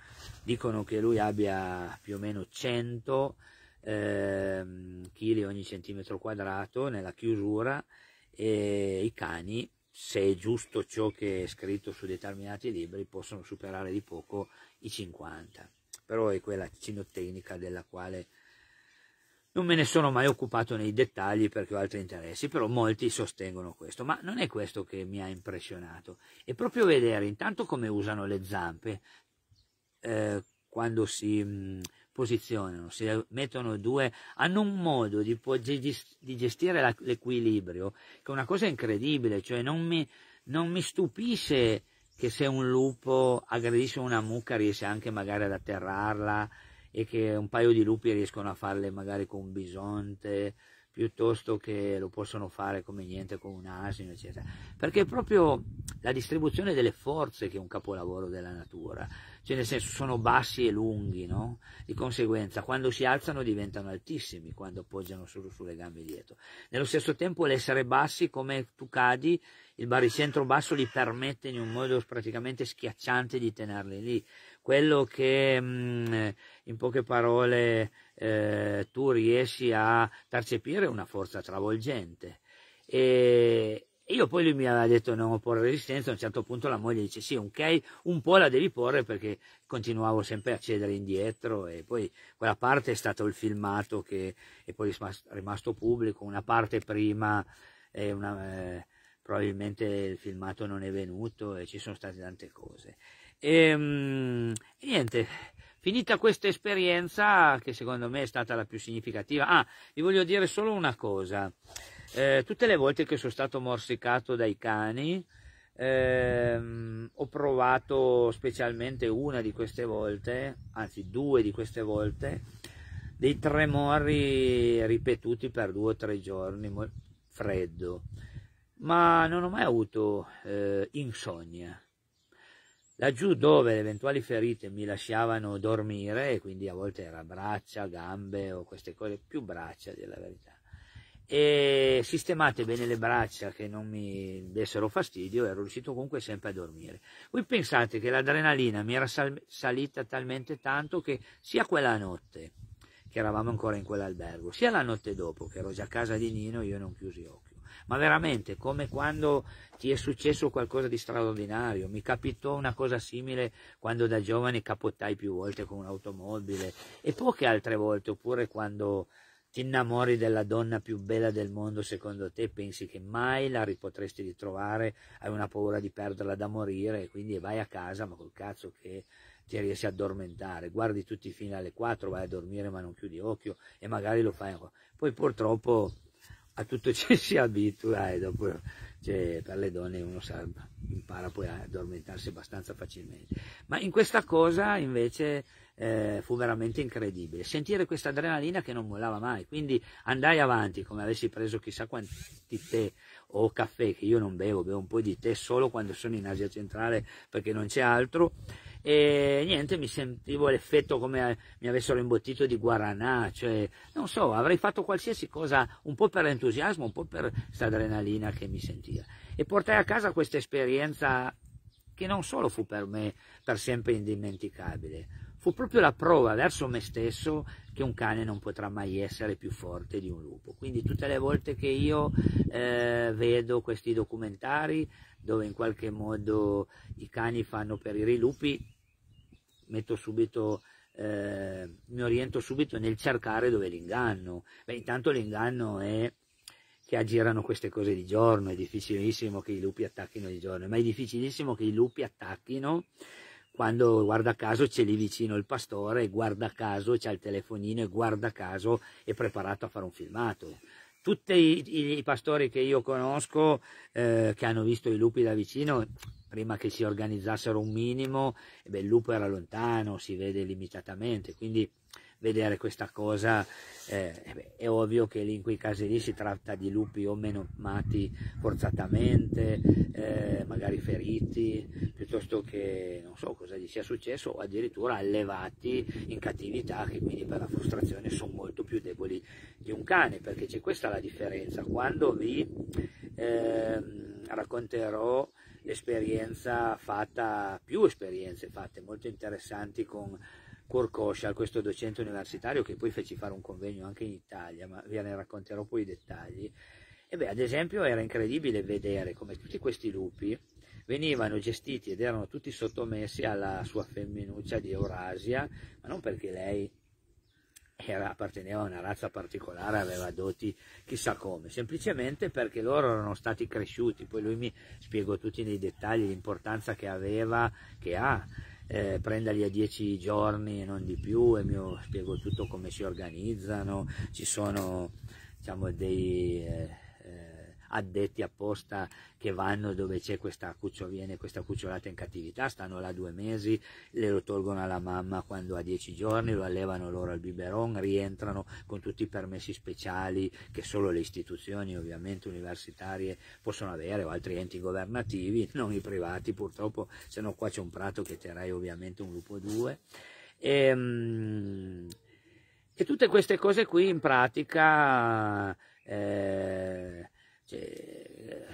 Dicono che lui abbia più o meno 100 eh, ogni centimetro quadrato nella chiusura e i cani, se è giusto ciò che è scritto su determinati libri, possono superare di poco i 50 però è quella cinotecnica della quale non me ne sono mai occupato nei dettagli perché ho altri interessi, però molti sostengono questo, ma non è questo che mi ha impressionato, è proprio vedere intanto come usano le zampe eh, quando si mh, posizionano, si mettono due, hanno un modo di, di gestire l'equilibrio che è una cosa incredibile, cioè non mi, non mi stupisce che se un lupo aggredisce una mucca riesce anche magari ad atterrarla e che un paio di lupi riescono a farle magari con un bisonte piuttosto che lo possono fare come niente con un asino, eccetera. Perché è proprio la distribuzione delle forze che è un capolavoro della natura, cioè nel senso sono bassi e lunghi, no? Di conseguenza quando si alzano diventano altissimi quando appoggiano solo sulle gambe dietro. Nello stesso tempo l'essere bassi, come tu cadi, il baricentro basso gli permette in un modo praticamente schiacciante di tenerli lì. Quello che mh, mm, in poche parole eh, tu riesci a percepire una forza travolgente. E, io poi lui mi aveva detto non porre resistenza, a un certo punto la moglie dice sì, ok, un po' la devi porre perché continuavo sempre a cedere indietro e poi quella parte è stato il filmato che è poi rimasto pubblico, una parte prima e una, eh, probabilmente il filmato non è venuto e ci sono state tante cose. E, mm, e niente, Finita questa esperienza, che secondo me è stata la più significativa, ah, vi voglio dire solo una cosa. Eh, tutte le volte che sono stato morsicato dai cani, ehm, ho provato specialmente una di queste volte, anzi due di queste volte, dei tremori ripetuti per due o tre giorni, freddo, ma non ho mai avuto eh, insonnia laggiù dove le eventuali ferite mi lasciavano dormire, e quindi a volte era braccia, gambe o queste cose, più braccia della verità, e sistemate bene le braccia che non mi dessero fastidio, ero riuscito comunque sempre a dormire. Voi pensate che l'adrenalina mi era sal- salita talmente tanto che sia quella notte, che eravamo ancora in quell'albergo, sia la notte dopo, che ero già a casa di Nino, io non chiusi occhio ma veramente come quando ti è successo qualcosa di straordinario. Mi capitò una cosa simile quando da giovane capottai più volte con un'automobile e poche altre volte, oppure quando ti innamori della donna più bella del mondo secondo te, pensi che mai la ripotresti ritrovare, hai una paura di perderla da morire e quindi vai a casa, ma col cazzo che ti riesci a addormentare, guardi tutti fino alle 4, vai a dormire ma non chiudi occhio e magari lo fai ancora. Poi purtroppo a tutto ci si abitua e dopo cioè, per le donne uno sa, impara poi a addormentarsi abbastanza facilmente. Ma in questa cosa invece eh, fu veramente incredibile. Sentire questa adrenalina che non mollava mai, quindi andai avanti come avessi preso chissà quanti tè o caffè, che io non bevo, bevo un po' di tè solo quando sono in Asia centrale perché non c'è altro. E niente, mi sentivo l'effetto come mi avessero imbottito di guaranà, cioè non so, avrei fatto qualsiasi cosa un po' per entusiasmo, un po' per questa adrenalina che mi sentiva. E portai a casa questa esperienza che non solo fu per me per sempre indimenticabile, fu proprio la prova verso me stesso che un cane non potrà mai essere più forte di un lupo. Quindi tutte le volte che io eh, vedo questi documentari dove in qualche modo i cani fanno perire i lupi, metto subito eh, mi oriento subito nel cercare dove l'inganno. Beh, intanto l'inganno è che aggirano queste cose di giorno, è difficilissimo che i lupi attacchino di giorno, ma è difficilissimo che i lupi attacchino quando guarda caso c'è lì vicino il pastore guarda caso c'ha il telefonino e guarda caso è preparato a fare un filmato. Tutti i, i pastori che io conosco eh, che hanno visto i lupi da vicino, prima che si organizzassero un minimo, beh, il lupo era lontano, si vede limitatamente, quindi vedere questa cosa, eh, beh, è ovvio che in quei casi lì si tratta di lupi o meno mati forzatamente, eh, magari feriti, piuttosto che non so cosa gli sia successo, o addirittura allevati in cattività, che quindi per la frustrazione sono molto più deboli di un cane, perché c'è questa la differenza. Quando vi eh, racconterò l'esperienza fatta, più esperienze fatte molto interessanti con Kurkoshal, questo docente universitario che poi feci fare un convegno anche in Italia, ma ve ne racconterò poi i dettagli. E beh, ad esempio era incredibile vedere come tutti questi lupi venivano gestiti ed erano tutti sottomessi alla sua femminuccia di Eurasia, ma non perché lei era, apparteneva a una razza particolare, aveva doti chissà come, semplicemente perché loro erano stati cresciuti, poi lui mi spiegò tutti nei dettagli l'importanza che aveva, che ha eh, prenderli a dieci giorni e non di più e mi spiego tutto come si organizzano, ci sono diciamo, dei eh addetti apposta che vanno dove c'è questa, cuccio, viene questa cucciolata in cattività, stanno là due mesi, le lo tolgono alla mamma quando ha dieci giorni, lo allevano loro al biberon, rientrano con tutti i permessi speciali che solo le istituzioni ovviamente universitarie possono avere o altri enti governativi, non i privati purtroppo, se no qua c'è un prato che terrei ovviamente un lupo due. E, ehm, e tutte queste cose qui in pratica eh, cioè,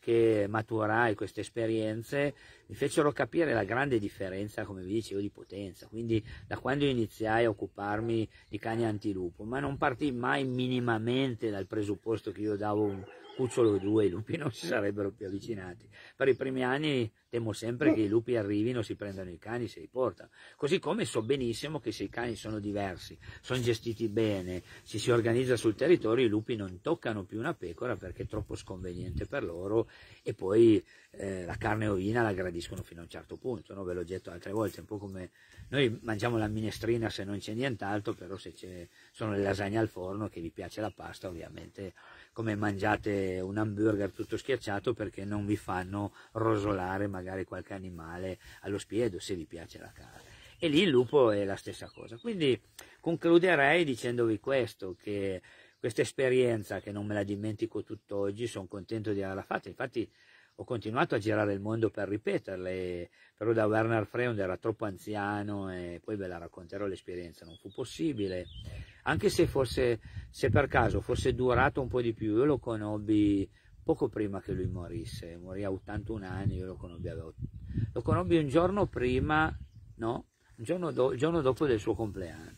che maturai queste esperienze mi fecero capire la grande differenza, come vi dicevo, di potenza. Quindi da quando iniziai a occuparmi di cani antilupo, ma non partì mai minimamente dal presupposto che io davo un, cucciolo o due, i lupi non si sarebbero più avvicinati. Per i primi anni temo sempre che i lupi arrivino, si prendano i cani, se li portano. Così come so benissimo che se i cani sono diversi, sono gestiti bene, ci si organizza sul territorio, i lupi non toccano più una pecora perché è troppo sconveniente per loro e poi eh, la carne ovina la gradiscono fino a un certo punto, no? ve l'ho detto altre volte, un po' come noi mangiamo la minestrina se non c'è nient'altro, però se sono le lasagne al forno che vi piace la pasta ovviamente come mangiate un hamburger tutto schiacciato perché non vi fanno rosolare magari qualche animale allo spiedo se vi piace la carne. E lì il lupo è la stessa cosa. Quindi concluderei dicendovi questo, che questa esperienza che non me la dimentico tutt'oggi, sono contento di averla fatta, infatti ho continuato a girare il mondo per ripeterle, però da Werner Freund era troppo anziano e poi ve la racconterò l'esperienza, non fu possibile anche se, fosse, se per caso fosse durato un po' di più, io lo conobbi poco prima che lui morisse, morì a 81 anni, io lo conobbi, lo conobbi un giorno prima, no? Un giorno, do, il giorno dopo del suo compleanno.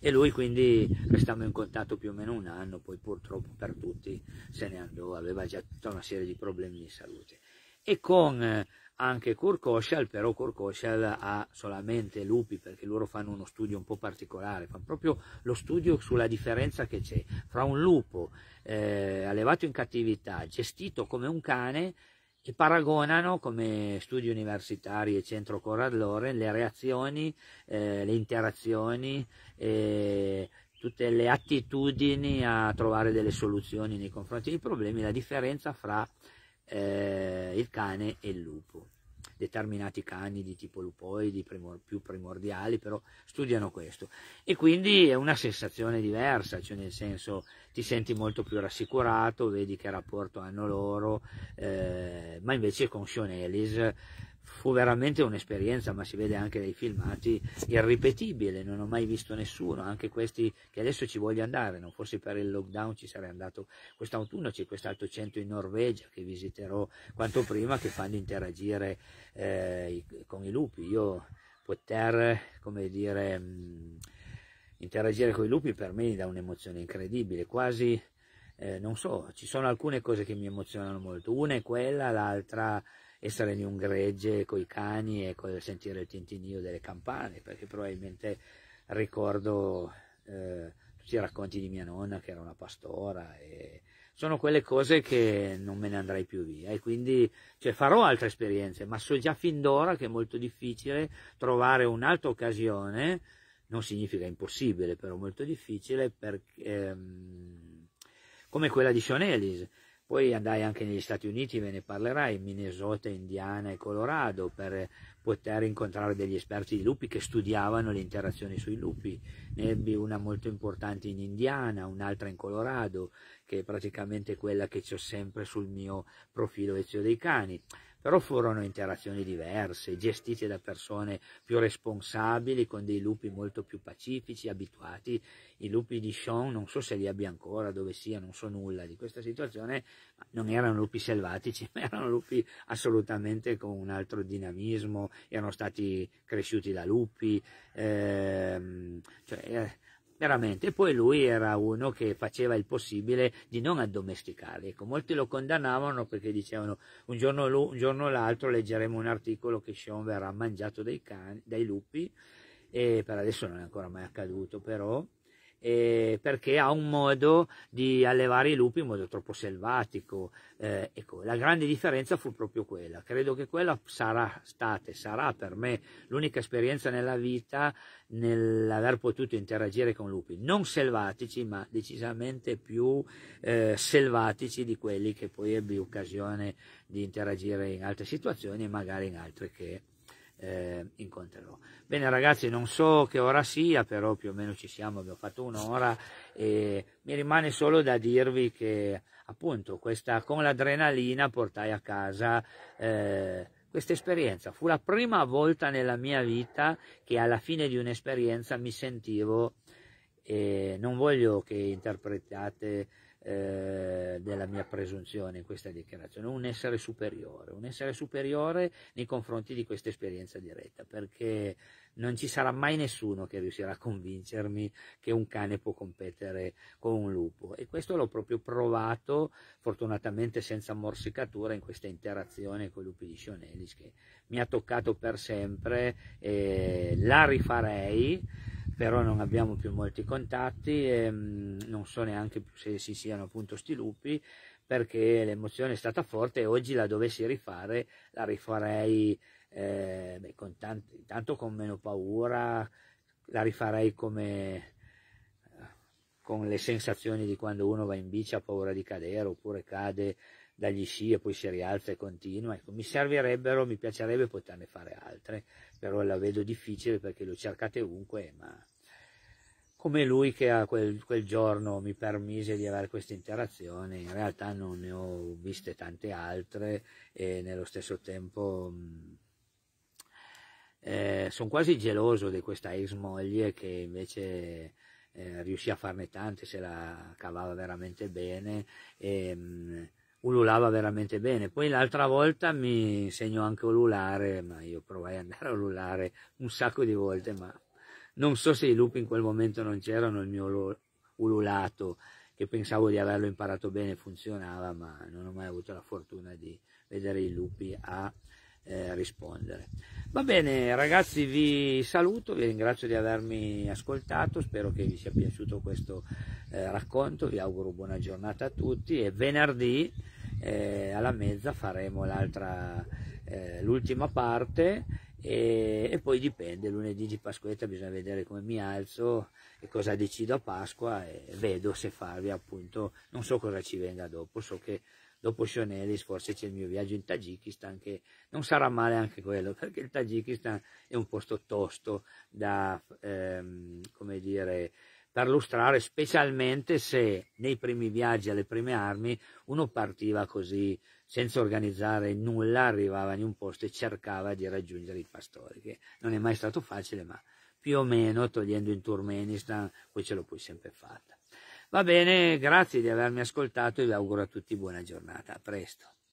e lui quindi restammo in contatto più o meno un anno, poi purtroppo per tutti se ne andò, aveva già tutta una serie di problemi di salute. E con anche Kurkoshal, però Kurkoshal ha solamente lupi perché loro fanno uno studio un po' particolare, fanno proprio lo studio sulla differenza che c'è fra un lupo eh, allevato in cattività, gestito come un cane e paragonano come studi universitari e centro Conrad Loren le reazioni, eh, le interazioni, eh, tutte le attitudini a trovare delle soluzioni nei confronti dei problemi, la differenza fra eh, il cane e il lupo. Determinati cani di tipo lupoidi primor- più primordiali, però studiano questo. E quindi è una sensazione diversa, cioè nel senso ti senti molto più rassicurato, vedi che rapporto hanno loro, eh, ma invece con Sean Ellis fu veramente un'esperienza, ma si vede anche dai filmati, irripetibile, non ho mai visto nessuno, anche questi che adesso ci voglio andare, non fosse per il lockdown ci sarei andato quest'autunno, c'è quest'altro centro in Norvegia che visiterò quanto prima, che fanno interagire eh, con i lupi, io poter, come dire, mh, interagire con i lupi per me dà un'emozione incredibile, quasi, eh, non so, ci sono alcune cose che mi emozionano molto, una è quella, l'altra essere in un gregge con i cani e sentire il tintinio delle campane, perché probabilmente ricordo eh, tutti i racconti di mia nonna che era una pastora e sono quelle cose che non me ne andrei più via. E quindi cioè, farò altre esperienze, ma so già fin d'ora che è molto difficile trovare un'altra occasione, non significa impossibile, però molto difficile, per, ehm, come quella di Sean Ellis poi andai anche negli Stati Uniti, ve ne parlerai, Minnesota, Indiana e Colorado per poter incontrare degli esperti di lupi che studiavano le interazioni sui lupi. Ne ebbi una molto importante in Indiana, un'altra in Colorado, che è praticamente quella che ho sempre sul mio profilo Ezio dei Cani però furono interazioni diverse, gestite da persone più responsabili, con dei lupi molto più pacifici, abituati. I lupi di Sean, non so se li abbia ancora, dove sia, non so nulla di questa situazione, non erano lupi selvatici, ma erano lupi assolutamente con un altro dinamismo, erano stati cresciuti da lupi, ehm, cioè, eh, veramente. Poi lui era uno che faceva il possibile di non addomesticarli. Ecco, molti lo condannavano perché dicevano un giorno, un giorno o l'altro leggeremo un articolo che Sean verrà mangiato dai, cani, dai lupi, e per adesso non è ancora mai accaduto però eh, perché ha un modo di allevare i lupi in modo troppo selvatico. Eh, ecco, la grande differenza fu proprio quella. Credo che quella sarà stata e sarà per me l'unica esperienza nella vita nell'aver potuto interagire con lupi, non selvatici, ma decisamente più eh, selvatici di quelli che poi ebbi occasione di interagire in altre situazioni e magari in altre che eh, incontrerò. Bene ragazzi, non so che ora sia, però più o meno ci siamo, abbiamo fatto un'ora e mi rimane solo da dirvi che appunto questa, con l'adrenalina portai a casa eh, questa esperienza. Fu la prima volta nella mia vita che alla fine di un'esperienza mi sentivo, e non voglio che interpretate eh, della mia presunzione in questa dichiarazione, un essere superiore, un essere superiore nei confronti di questa esperienza diretta, perché non ci sarà mai nessuno che riuscirà a convincermi che un cane può competere con un lupo. E questo l'ho proprio provato fortunatamente senza morsicatura in questa interazione con i lupi di Sionelis che mi ha toccato per sempre e la rifarei però non abbiamo più molti contatti e mm, non so neanche se si siano appunto sti lupi perché l'emozione è stata forte e oggi la dovessi rifare la rifarei eh, beh, con tanti, tanto con meno paura la rifarei come con le sensazioni di quando uno va in bici ha paura di cadere oppure cade dagli sci e poi si rialza e continua. Ecco, mi servirebbero, mi piacerebbe poterne fare altre, però la vedo difficile perché lo cercate ovunque, ma come lui che a quel, quel giorno mi permise di avere questa interazione, in realtà non ne ho viste tante altre e nello stesso tempo mm, eh, sono quasi geloso di questa ex moglie che invece eh, riuscì a farne tante, se la cavava veramente bene e mh, mm, ululava veramente bene. Poi l'altra volta mi insegnò anche a ululare, ma io provai ad andare a ululare un sacco di volte, ma non so se i lupi in quel momento non c'erano, il mio ululato, che pensavo di averlo imparato bene, funzionava, ma non ho mai avuto la fortuna di vedere i lupi a eh, rispondere. Va bene ragazzi vi saluto, vi ringrazio di avermi ascoltato, spero che vi sia piaciuto questo eh, racconto, vi auguro buona giornata a tutti e venerdì eh, alla mezza faremo eh, l'ultima parte e, e, poi dipende, lunedì di Pasquetta bisogna vedere come mi alzo e cosa decido a Pasqua e vedo se farvi appunto, non so cosa ci venga dopo, so che dopo Sionelis forse c'è il mio viaggio in Tagikistan che non sarà male anche quello perché il Tagikistan è un posto tosto da ehm, come dire perlustrare specialmente se nei primi viaggi alle prime armi uno partiva così senza organizzare nulla arrivava in un posto e cercava di raggiungere i pastori che non è mai stato facile ma più o meno togliendo in Turkmenistan poi ce l'ho poi sempre fatta Va bene, grazie di avermi ascoltato e vi auguro a tutti buona giornata. A presto.